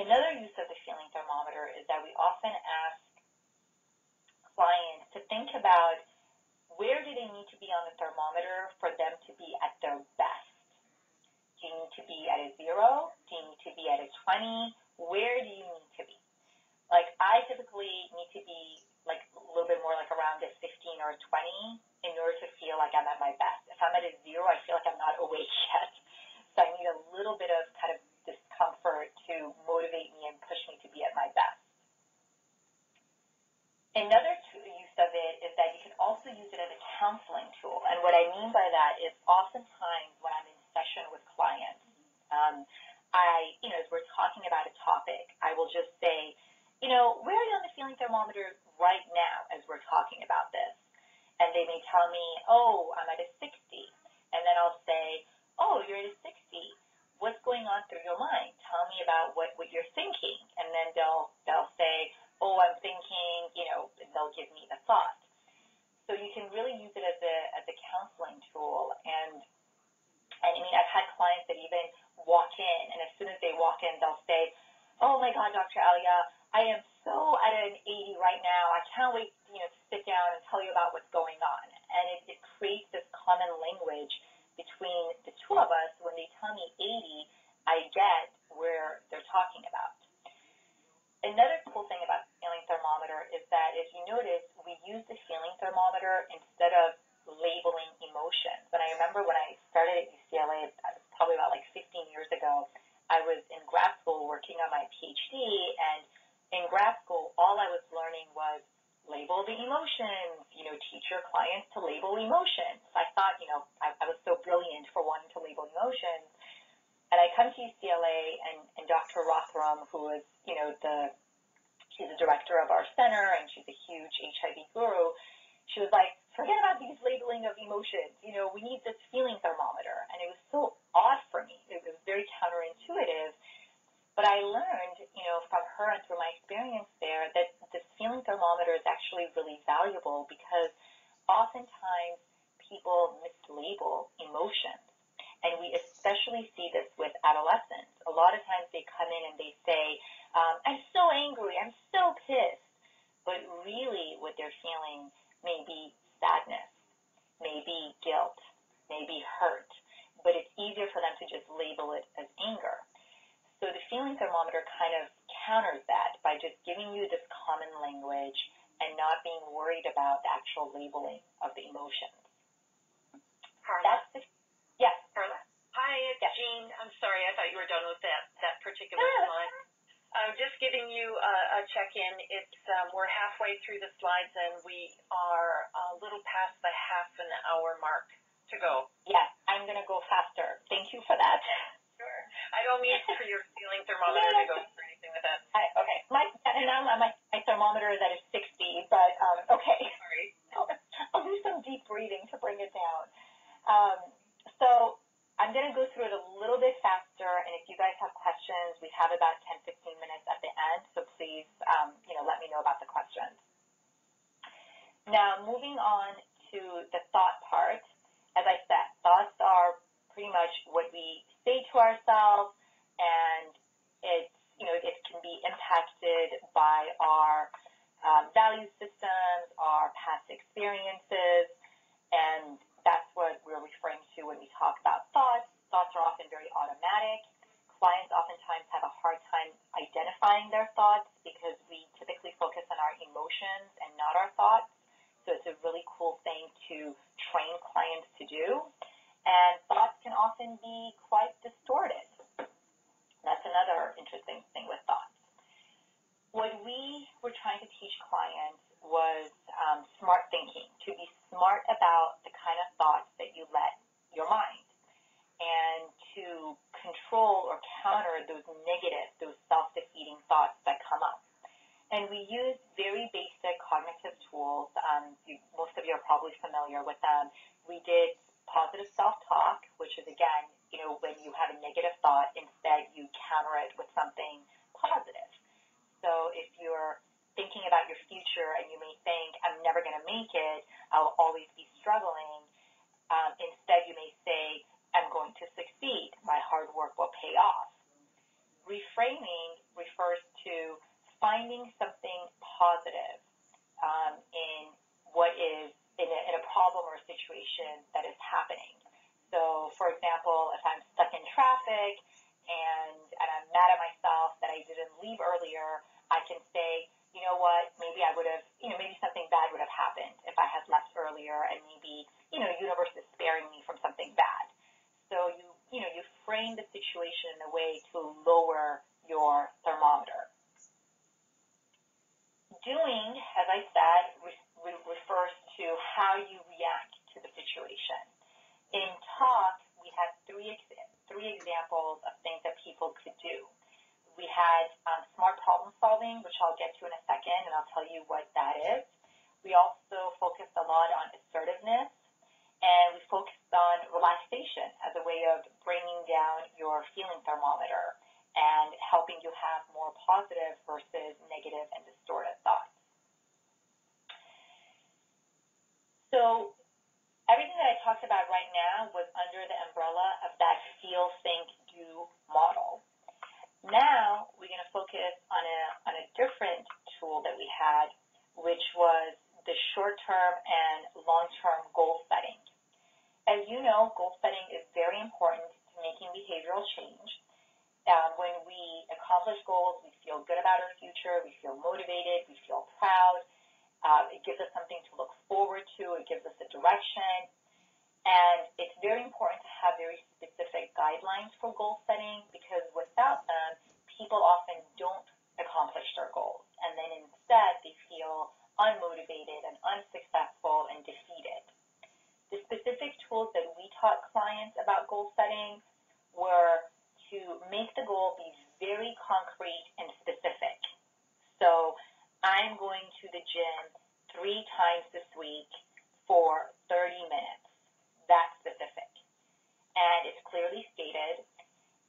Another use of the feeling thermometer is that we often think about where do they need to be on the thermometer for them to be at their best. Do you need to be at a zero? Do you need to be at a 20? Where do you need to be? Like I typically need to be like a little bit more like around a 15 or a 20 in order to feel like I'm at my best. If I'm at a zero, I feel like I'm not awake yet. So I need a little bit of kind of discomfort to motivate me and push me to be at my best. Another use of it is that you can also use it as a counseling tool. And what I mean by that is oftentimes when I'm in session with clients, um, I, you know, as we're talking about a topic, I will just say, you know, where are you on the feeling thermometer right now as we're talking about this? And they may tell me, oh, I'm at a 60. And then I'll say, oh, you're at a 60 what's going on through your mind? Tell me about what, what you're thinking. And then they'll, they'll say, oh, I'm thinking, you know, they'll give me the thought. So you can really use it as a, as a counseling tool. And, and I mean, I've had clients that even walk in, and as soon as they walk in, they'll say, oh my God, Dr. Elia, I am so at an 80 right now. I can't wait, you know, to sit down and tell you about what's going on. And it, it creates this common language between the two of us, when they tell me 80, I get where they're talking about. Another cool thing about the feeling thermometer is that, as you notice, we use the feeling thermometer instead of labeling emotions. And I remember when I started at UCLA, probably about like 15 years ago, I was in grad school working on my PhD, and in grad school, all I was learning was label the emotions, you know, teach your clients to label emotions. I thought, you know, I, I was so brilliant for wanting to label emotions. And I come to UCLA and, and Dr. Rotheram, who is, you know, the, she's the director of our center and she's a huge HIV guru, she was like, forget about these labeling of emotions. You know, we need this feeling thermometer. And it was so odd for me. It was very counterintuitive but I learned, you know, from her and through my experience there that this feeling thermometer is actually really valuable because oftentimes people mislabel emotions. And we especially see this with adolescents. A lot of times they come in and they say, um, I'm so angry, I'm so pissed. But really what they're feeling may be sadness, maybe guilt, maybe hurt. But it's easier for them to just label it as anger. So the feeling thermometer kind of counters that by just giving you this common language and not being worried about the actual labeling of the emotions. Carla? That's the, yes. Carla? Hi, it's yes. Jean. I'm sorry, I thought you were done with that, that particular slide. I'm just giving you a, a check-in. It's um, we're halfway through the slides and we are a little past the half an hour mark to go. Yes, I'm going to go faster. Thank you for that. Sure. I don't mean for your feeling thermometer to go through anything with that. I, okay, my, and now my, my thermometer is at a second, and I'll tell you what that is. We also focused a lot on assertiveness, and we focused on relaxation as a way of bringing down your feeling thermometer and helping you have more positive versus negative and distorted thoughts. So everything that I talked about right now was under the umbrella of that feel, think, do model. Now we're going to focus on a, on a different tool that we had, which was the short-term and long-term goal setting. As you know, goal setting is very important to making behavioral change. Um, when we accomplish goals, we feel good about our future, we feel motivated, we feel proud. Uh, it gives us something to look forward to, it gives us a direction, and it's very important to have very specific guidelines for goal setting because without them, people often don't accomplish their goals. And then instead, they feel unmotivated and unsuccessful and defeated. The specific tools that we taught clients about goal setting were to make the goal be very concrete and specific. So I'm going to the gym three times this week for 30 minutes That's specific. And it's clearly stated.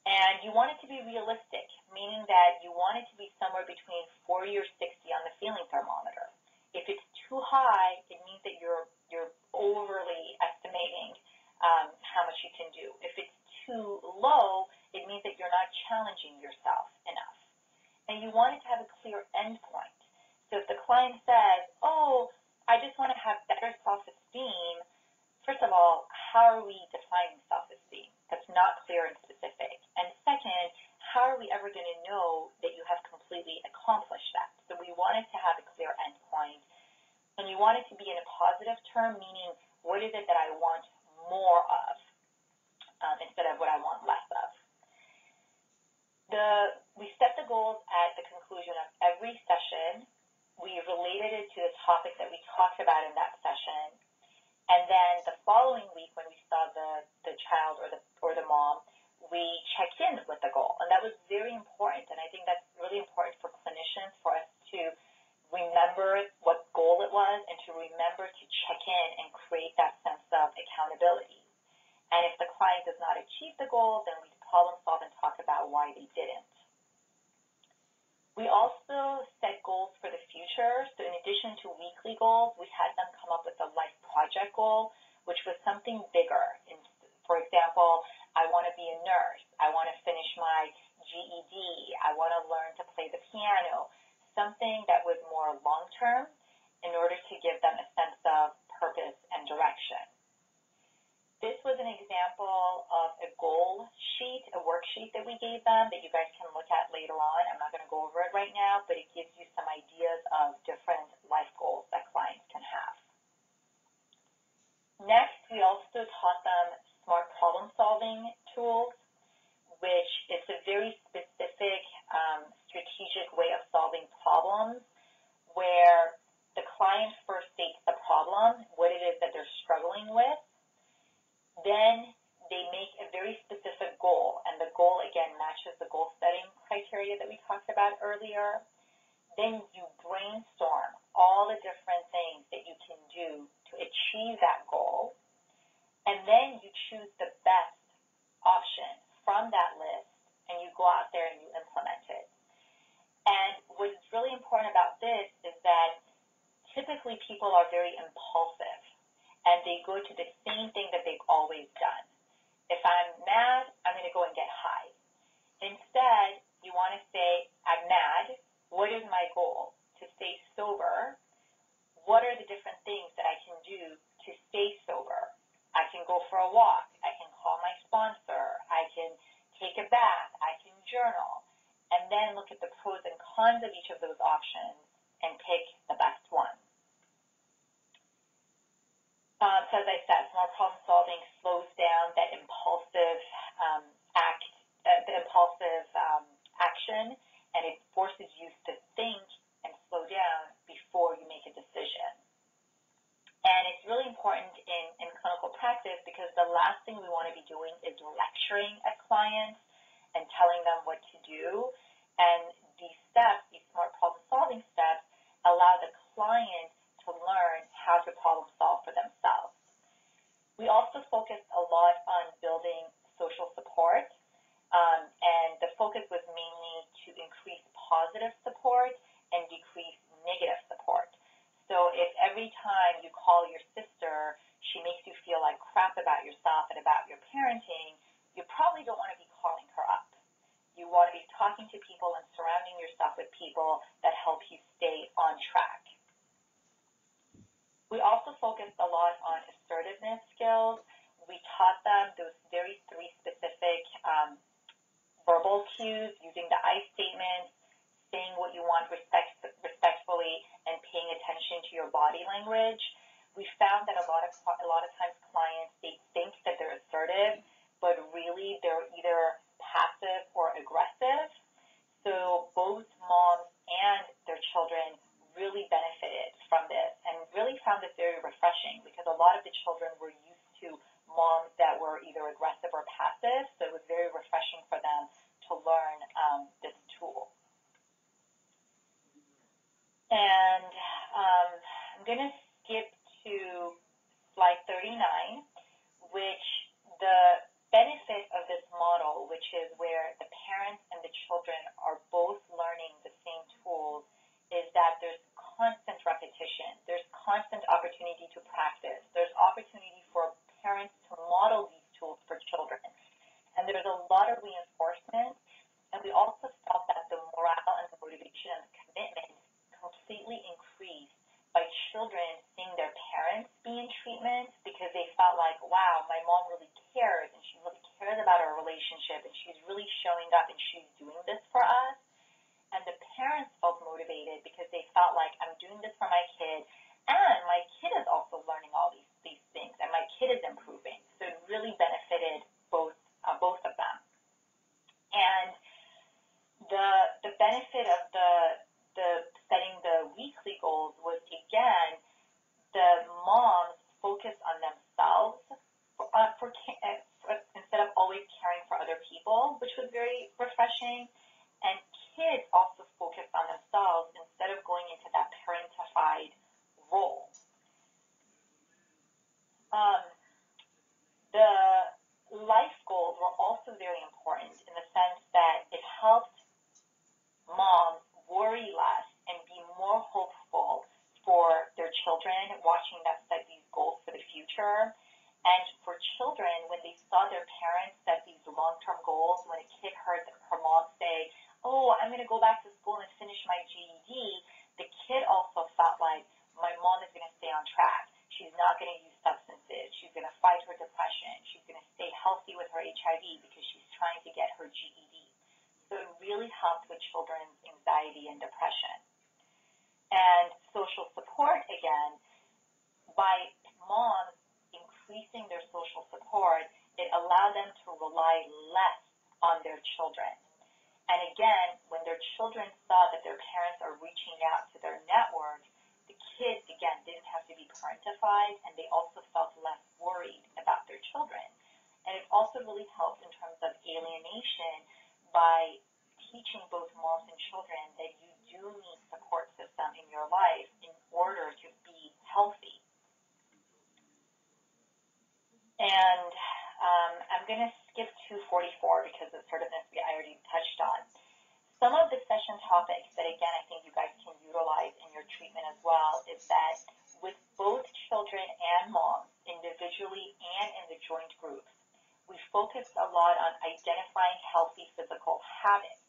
And you want it to be realistic, meaning that you want it to be somewhere between 40 or 60 on the feeling thermometer. If it's too high, it means that you're you're overly estimating um, how much you can do. If it's too low, it means that you're not challenging yourself enough. And you want it to have a clear endpoint. So if the client says, "Oh, I just want to have better self-esteem," first of all, how are we defining self-esteem? That's not clear and specific. And second, how are we ever going to know that you have completely accomplished that? So we wanted to have a clear endpoint. And you want it to be in a positive term, meaning what is it that I want more of um, instead of what I want less of. The, we set the goals at the conclusion of every session. We related it to the topic that we talked about in that session and then the following week, when we saw the, the child or the, or the mom, we checked in with the goal. And that was very important. And I think that's really important for clinicians for us to remember what goal it was and to remember to check in and create that sense of accountability. And if the client does not achieve the goal, then we problem solve and talk about why they didn't. We also set goals for the future. So in addition to weekly goals, we had them come up with a life project goal, which was something bigger. In, for example, I want to be a nurse. I want to finish my GED. I want to learn to play the piano. Something that was more long term in order to give them a sense of purpose and direction. This was an example of a goal sheet, a worksheet that we gave them that you guys can look at later on. I'm not going to go over it right now, but it gives you some ideas of different life goals that clients can have. Next, we also taught them smart problem solving tools which is a very specific um, strategic way of solving problems where the client first states the problem, what it is that they're struggling with. Then they make a very specific goal, and the goal again matches the goal setting criteria that we talked about earlier. Then you brainstorm all the different things that you can do to achieve that goal. And then you choose the best option from that list and you go out there and you implement it. And what's really important about this is that typically people are very impulsive and they go to the same thing that they've always done. If I'm mad, I'm going to go and get high. Instead, you want to say, I'm mad. What is my goal? To stay sober. What are the different things that I can do to stay sober? I can go for a walk. I can call my sponsor. I can take a bath. I can journal. And then look at the pros and cons of each of those options and pick the best one. Uh, so as I said, smart problem solving slows down that impulsive um, act, uh, the impulsive um, action, and it forces you to think and slow down before you make a decision. And it's really important in, in clinical practice because the last thing we want to be doing is lecturing at clients and telling them what to do. And these steps, these smart problem solving steps, allow the client to learn how to problem solve for themselves. We also focused a lot on building social support, um, and the focus was mainly to increase positive support and decrease negative support. So if every time you call your sister, she makes you feel like crap about yourself and about your parenting, you probably don't want to be calling her up. You want to be talking to people and surrounding yourself with people that help you stay on track. We also focused a lot on assertiveness skills. We taught them those very three specific um, verbal cues using the I statements, saying what you want respect, respectfully, and paying attention to your body language. We found that a lot of a lot of times clients they think that they're assertive, but really they're either passive or aggressive. So both moms and their children really benefited found this very refreshing because a lot of the children were used to moms that were either aggressive or passive, so it was very refreshing for them to learn um, this tool. And um, I'm going to teaching both moms and children that you do need support system in your life in order to be healthy. And um, I'm going to skip to 44 because it's sort of this I already touched on. Some of the session topics that, again, I think you guys can utilize in your treatment as well is that with both children and moms, individually and in the joint groups, we focused a lot on identifying healthy physical habits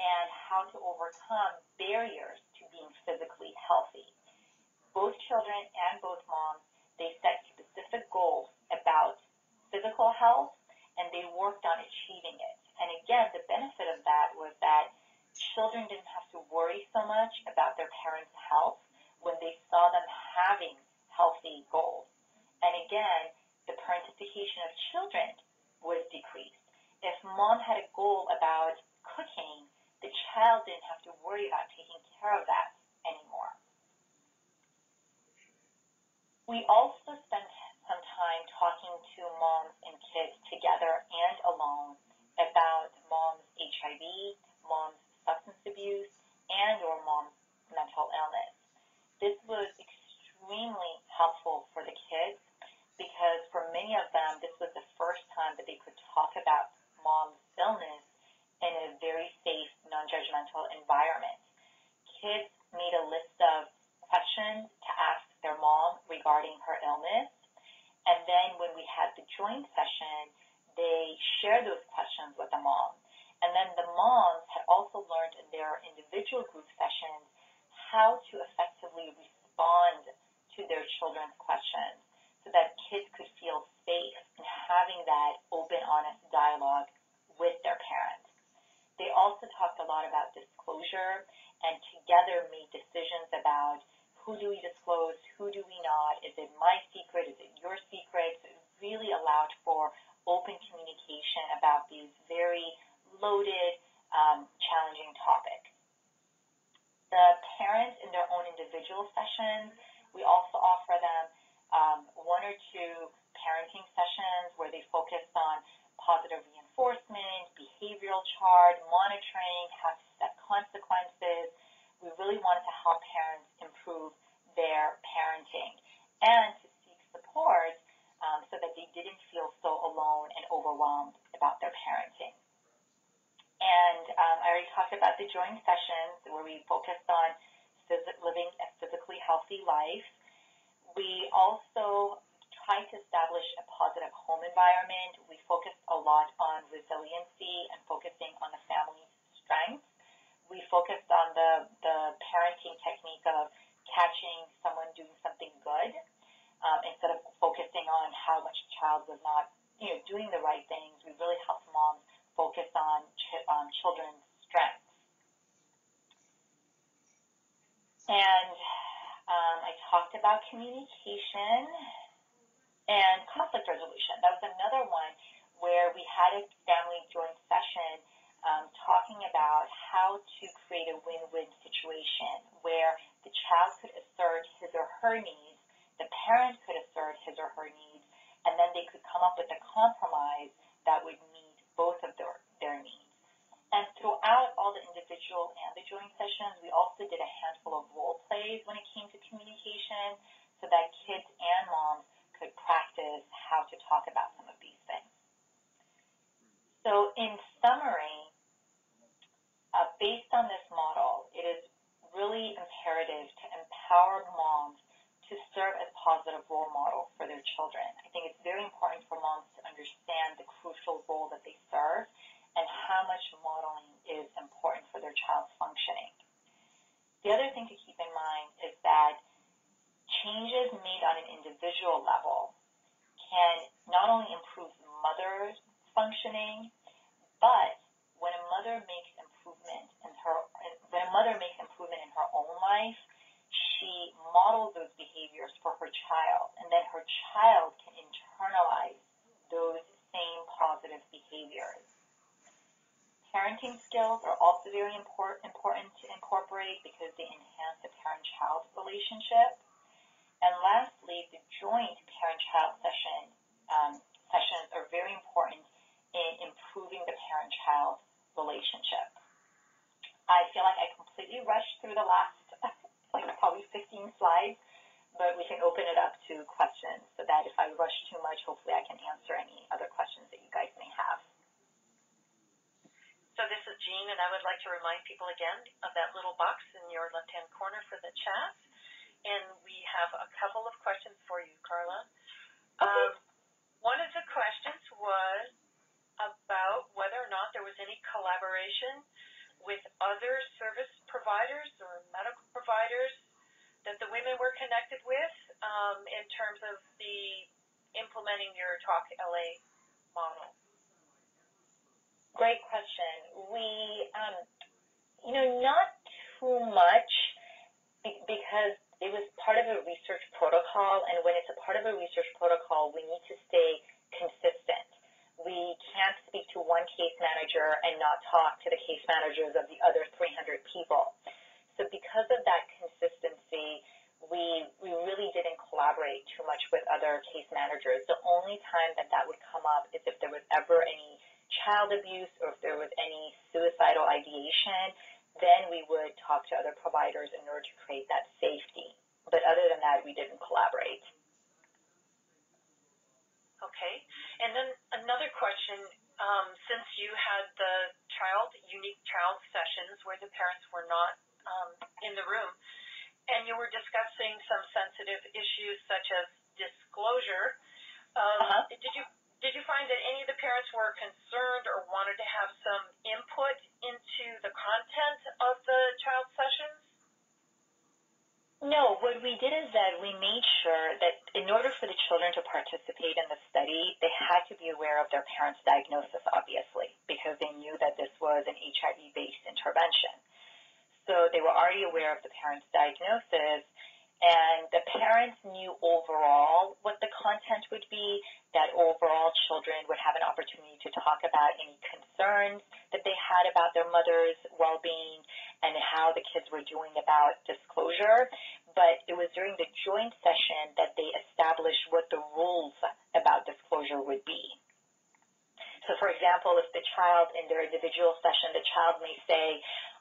and how to overcome barriers to being physically healthy. Both children and both moms, they set specific goals about physical health and they worked on achieving it. And again, the benefit of that was that children didn't have to worry so much about their parents' health when they saw them having healthy goals. And again, the parentification of children was decreased. If mom had a goal about cooking, the child didn't have to worry about taking care of that anymore. We also spent some time talking to moms and kids together and alone about mom's HIV, mom's substance abuse, and or mom's mental illness. This was extremely helpful for the kids because for many of them, this was the first time that they could talk about mom's illness in a very safe, non-judgmental environment. Kids made a list of questions to ask their mom regarding her illness and then when we had the joint session, they shared those questions with the mom. And then the moms had also learned in their individual group sessions how to effectively respond to their children's questions so that kids could feel safe in having that open, honest dialogue with their parents. They also talked a lot about disclosure and together made decisions about who do we disclose? Who do we not? Is it my secret? Is it your secret? It really allowed for open communication about these very loaded, um, challenging topics. The parents in their own individual sessions, we also offer them um, one or two parenting sessions where they focus on positive reinforcement, behavioral chart, monitoring, set consequences, we really wanted to help parents improve their parenting and to seek support um, so that they didn't feel so alone and overwhelmed about their parenting. And um, I already talked about the joint sessions where we focused on living a physically healthy life. We also tried to establish a positive home environment. We focused a lot on resiliency and focusing on the family's strengths we focused on the, the parenting technique of catching someone doing something good um, instead of focusing on how much child was not you know, doing the right things. We really helped moms focus on ch- um, children's strengths. And um, I talked about communication and conflict resolution. That was another one where we had a family joint session um, talking about how to create a win-win situation where the child could assert his or her needs, the parent could assert his or her needs, and then they could come up with a compromise that would meet both of their, their needs. And throughout all the individual and the joint sessions, we also did a handful of role plays when it came to communication so that kids and moms could practice how to talk about some of these things. So in summary, uh, based on this model, it is really imperative to empower moms to serve as positive role models for their children. I think it's very important for moms to understand the crucial role that they serve and how much modeling is important for their child's functioning. The other thing to keep in mind is that changes made on an individual level can not only improve mother's functioning, but when a mother makes improvement in her, when a mother makes improvement in her own life, she models those behaviors for her child, and then her child can internalize those same positive behaviors. Parenting skills are also very important, important to incorporate because they enhance the parent-child relationship. And lastly, the joint parent-child session um, sessions are very important in improving the parent-child relationship. I feel like I completely rushed through the last, like probably 15 slides, but we can open it up to questions so that if I rush too much, hopefully I can answer any other questions that you guys may have. So this is Jean, and I would like to remind people again of that little box in your left-hand corner for the chat. And we have a couple of questions for you, Carla. Okay. Um, one of the questions was about whether or not there was any collaboration with other service providers or medical providers that the women were connected with um, in terms of the implementing your Talk LA model? Great question. We, um, you know, not too much because it was part of a research protocol, and when it's a part of a research protocol, we need to stay consistent we can't speak to one case manager and not talk to the case managers of the other 300 people. So because of that consistency, we, we really didn't collaborate too much with other case managers. The only time that that would come up is if there was ever any child abuse or if there was any suicidal ideation, then we would talk to other providers in order to create that safety. But other than that, we didn't collaborate. Okay. And then another question, um, since you had the child, unique child sessions where the parents were not um, in the room, and you were discussing some sensitive issues such as disclosure, um, uh-huh. did you did you find that any of the parents were concerned or wanted to have some input into the content of the child sessions? No, what we did is that we made sure that in order for the children to participate in the study, they had to be aware of their parents' diagnosis, obviously, because they knew that this was an HIV-based intervention. So they were already aware of the parents' diagnosis, and the parents knew overall what the content would be, that overall children would have an opportunity to talk about any concerns that they had about their mother's well-being and how the kids were doing about disclosure. But it was during the joint session that they established what the rules about disclosure would be. So for example, if the child in their individual session, the child may say,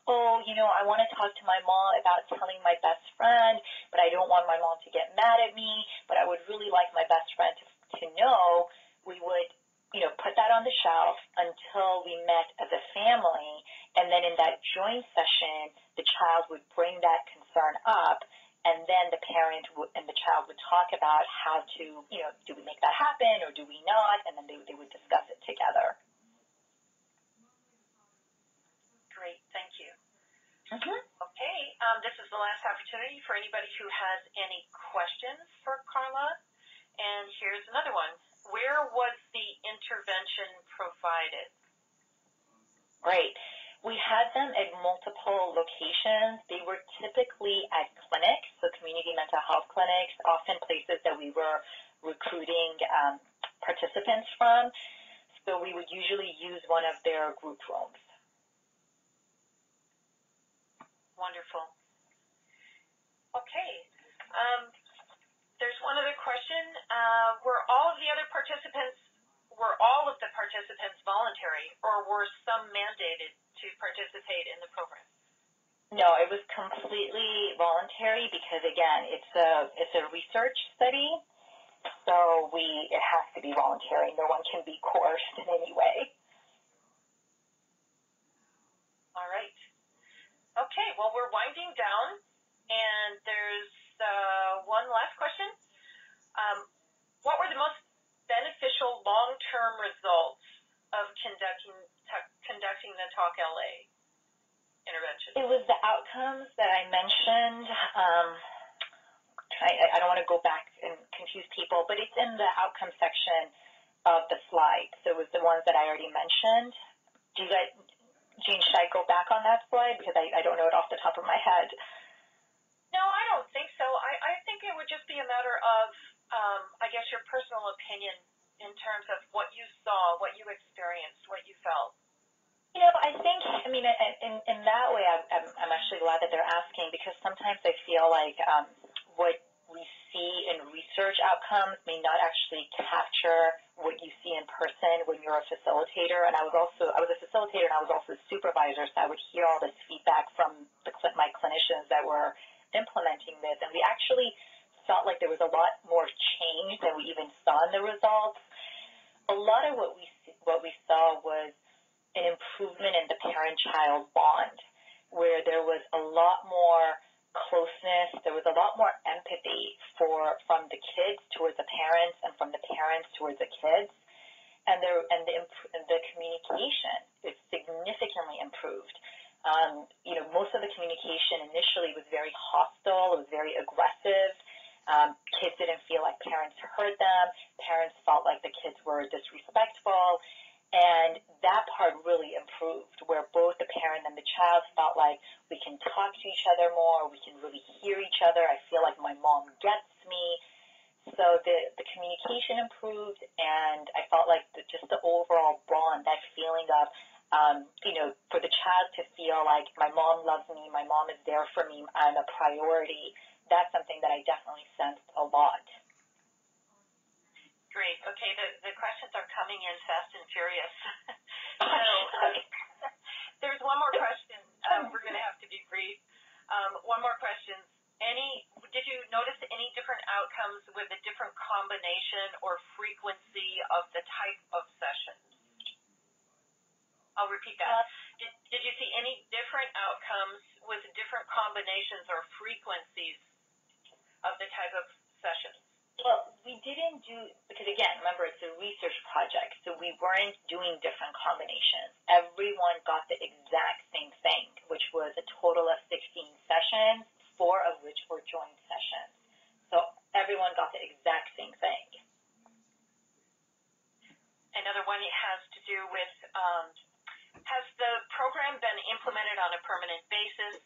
oh, you know, I want to talk to my mom about telling my best friend, but I don't want my mom to get mad at me, but I would really like my best friend to, to know, we would, you know, put that on the shelf until we met as a family, and then in that joint session, the child would bring that concern up, and then the parent and the child would talk about how to, you know, do we make that happen or do we not, and then they, they would discuss it together. Great, thank you. Mm-hmm. Okay, um, this is the last opportunity for anybody who has any questions for Carla. And here's another one. Where was the intervention provided? Great. We had them at multiple locations. They were typically at clinics, so community mental health clinics, often places that we were recruiting um, participants from. So we would usually use one of their group rooms. Wonderful. Okay. Um, there's one other question. Uh, were all of the other participants, were all of the participants voluntary, or were some mandated to participate in the program? No, it was completely voluntary because again, it's a it's a research study, so we it has to be voluntary. No one can be coerced in any way. All right. Okay, well, we're winding down, and there's uh, one last question. Um, what were the most beneficial long-term results of conducting conducting the Talk LA intervention? It was the outcomes that I mentioned. Um, I, I don't want to go back and confuse people, but it's in the outcome section of the slide. So it was the ones that I already mentioned. Do you guys Jean, should I go back on that slide? Because I, I don't know it off the top of my head. No, I don't think so. I, I think it would just be a matter of, um, I guess, your personal opinion in terms of what you saw, what you experienced, what you felt? You know, I think, I mean, in, in that way, I'm, I'm actually glad that they're asking because sometimes I feel like um, what we see in research outcomes may not actually capture what you see in person when you're a facilitator. And I was also, I was a facilitator and I was also a supervisor, so I would hear all this feedback from the, my clinicians that were implementing this. And we actually felt like there was a lot more change than we even saw in the results. A lot of what we, what we saw was an improvement in the parent-child bond, where there was a lot more closeness, there was a lot more empathy for from the kids towards the parents and from the parents towards the kids, and there and the the communication is significantly improved. Um, you know, most of the communication initially was very hostile, it was very aggressive. Um, kids didn't feel like parents heard them. Parents felt like the kids were disrespectful. And that part really improved, where both the parent and the child felt like we can talk to each other more, we can really hear each other. I feel like my mom gets me. So the, the communication improved, and I felt like the, just the overall bond, that feeling of, um, you know, for the child to feel like my mom loves me, my mom is there for me, I'm a priority, that's something that I definitely sensed a lot. Okay, the, the questions are coming in fast and furious. so there's one more question. Um, we're going to have to be brief. Um, one more question. Any? Did you notice any different outcomes with a different combination or frequency of the type of sessions? I'll repeat that. Did, did you see any different outcomes with different combinations or frequencies of the type of sessions? Well, we didn't do, because again, remember it's a research project, so we weren't doing different combinations. Everyone got the exact same thing, which was a total of 16 sessions, four of which were joint sessions. So everyone got the exact same thing. Another one has to do with, um, has the program been implemented on a permanent basis?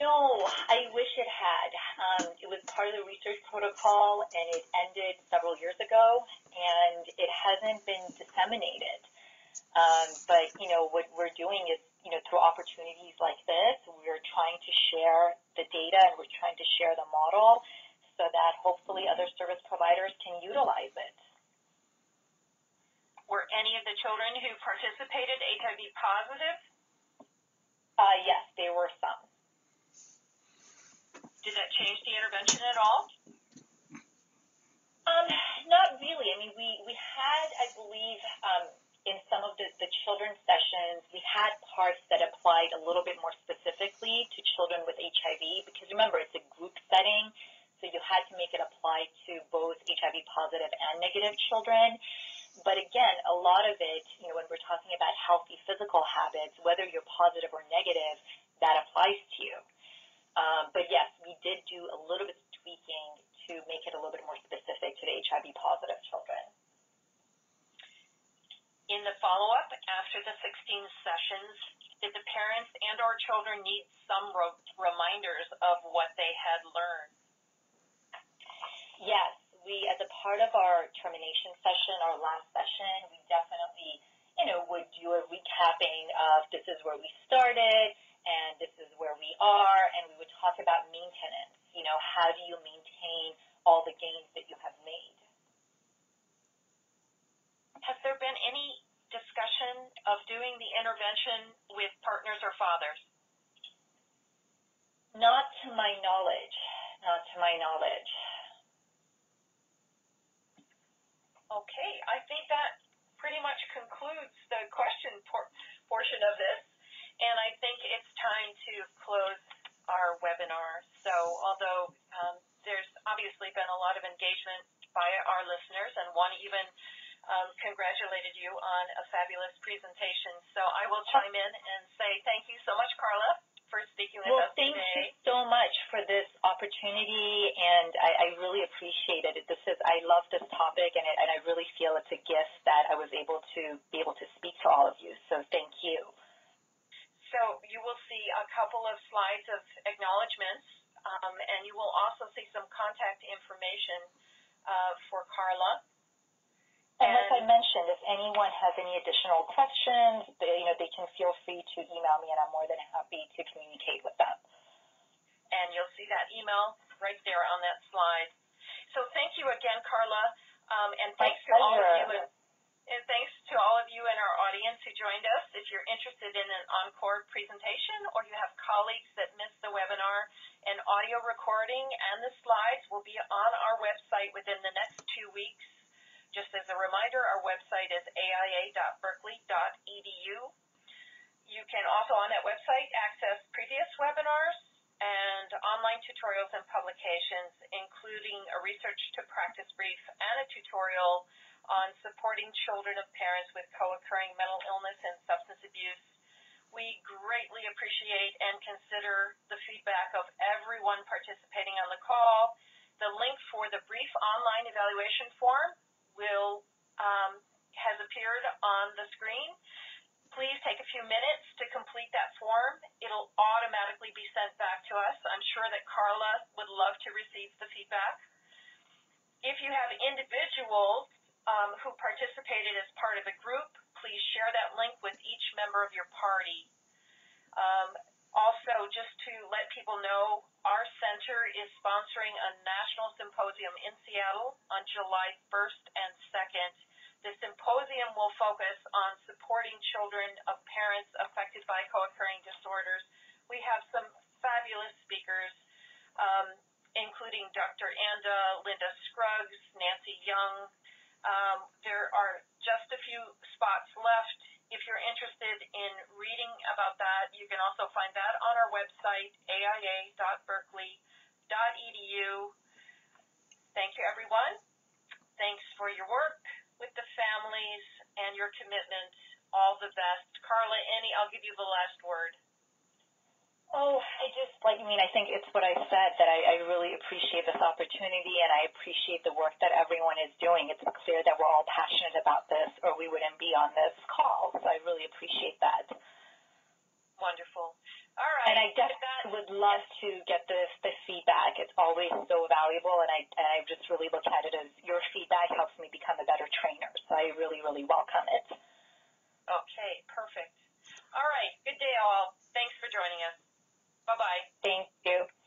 No, I wish it had. Um, it was part of the research protocol, and it ended several years ago, and it hasn't been disseminated. Um, but you know what we're doing is, you know, through opportunities like this, we're trying to share the data and we're trying to share the model so that hopefully other service providers can utilize it. Were any of the children who participated HIV positive? Uh, yes, there were some. Did that change the intervention at all? Um, not really. I mean, we, we had, I believe, um, in some of the, the children's sessions, we had parts that applied a little bit more specifically to children with HIV because remember, it's a group setting, so you had to make it apply to both HIV positive and negative children. But again, a lot of it, you know, when we're talking about healthy physical habits, whether you're positive or negative, that applies to you. Um, but yes, we did do a little bit of tweaking to make it a little bit more specific to the HIV positive children. In the follow-up after the 16 sessions, did the parents and or children need some reminders of what they had learned? Yes, we, as a part of our termination session, our last session, we definitely, you know, would do a recapping of this is where we started, and this is where we are, and we would talk about maintenance. You know, how do you maintain all the gains that you have made? Has there been any discussion of doing the intervention with partners or fathers? Not to my knowledge. Not to my knowledge. Okay, I think that pretty much concludes the question por- portion of this and I think it's time to close our webinar. So although um, there's obviously been a lot of engagement by our listeners, and one even um, congratulated you on a fabulous presentation. So I will chime in and say thank you so much, Carla, for speaking with well, us today. Well, thank you so much for this opportunity, and I, I really appreciate it. This is I love this topic, and, it, and I really feel it's a gift that I was able to be able to speak to all of you. So thank you. So you will see a couple of slides of acknowledgments, um, and you will also see some contact information uh, for Carla. And, like I mentioned, if anyone has any additional questions, they, you know, they can feel free to email me, and I'm more than happy to communicate with them. And you'll see that email right there on that slide. So thank you again, Carla, um, and thanks to all of you. And, thanks to all of you in our audience who joined us. If you're interested in an encore presentation or you have colleagues that missed the webinar, an audio recording and the slides will be on our website within the next two weeks. Just as a reminder, our website is aia.berkeley.edu. You can also on that website access previous webinars and online tutorials and publications, including a research to practice brief and a tutorial on supporting children of parents with co-occurring mental illness and substance abuse. We greatly appreciate and consider the feedback of everyone participating on the call. The link for the brief online evaluation form will um, has appeared on the screen. Please take a few minutes to complete that form. It'll automatically be sent back to us. I'm sure that Carla would love to receive the feedback. If you have individuals um, who participated as part of a group, please share that link with each member of your party. Um, also, just to let people know, our center is sponsoring a national symposium in Seattle on July 1st and 2nd. The symposium will focus on supporting children of parents affected by co-occurring disorders. We have some fabulous speakers, um, including Dr. Anda, Linda Scruggs, Nancy Young. Um, there are just a few spots left if you're interested in reading about that, you can also find that on our website, aia.berkeley.edu. Thank you, everyone. Thanks for your work with the families and your commitment. All the best. Carla, Annie, I'll give you the last word. Oh, I just like I mean I think it's what I said that I, I really appreciate this opportunity and I appreciate the work that everyone is doing. It's clear that we're all passionate about this or we wouldn't be on this call. So I really appreciate that. Wonderful. All right. And I definitely would love to get this the feedback. It's always so valuable and I and I just really look at it as your feedback helps me become a better trainer. So I really, really welcome it. Okay, perfect. All right. Good day all. Thanks for joining us. Bye bye. Thank you.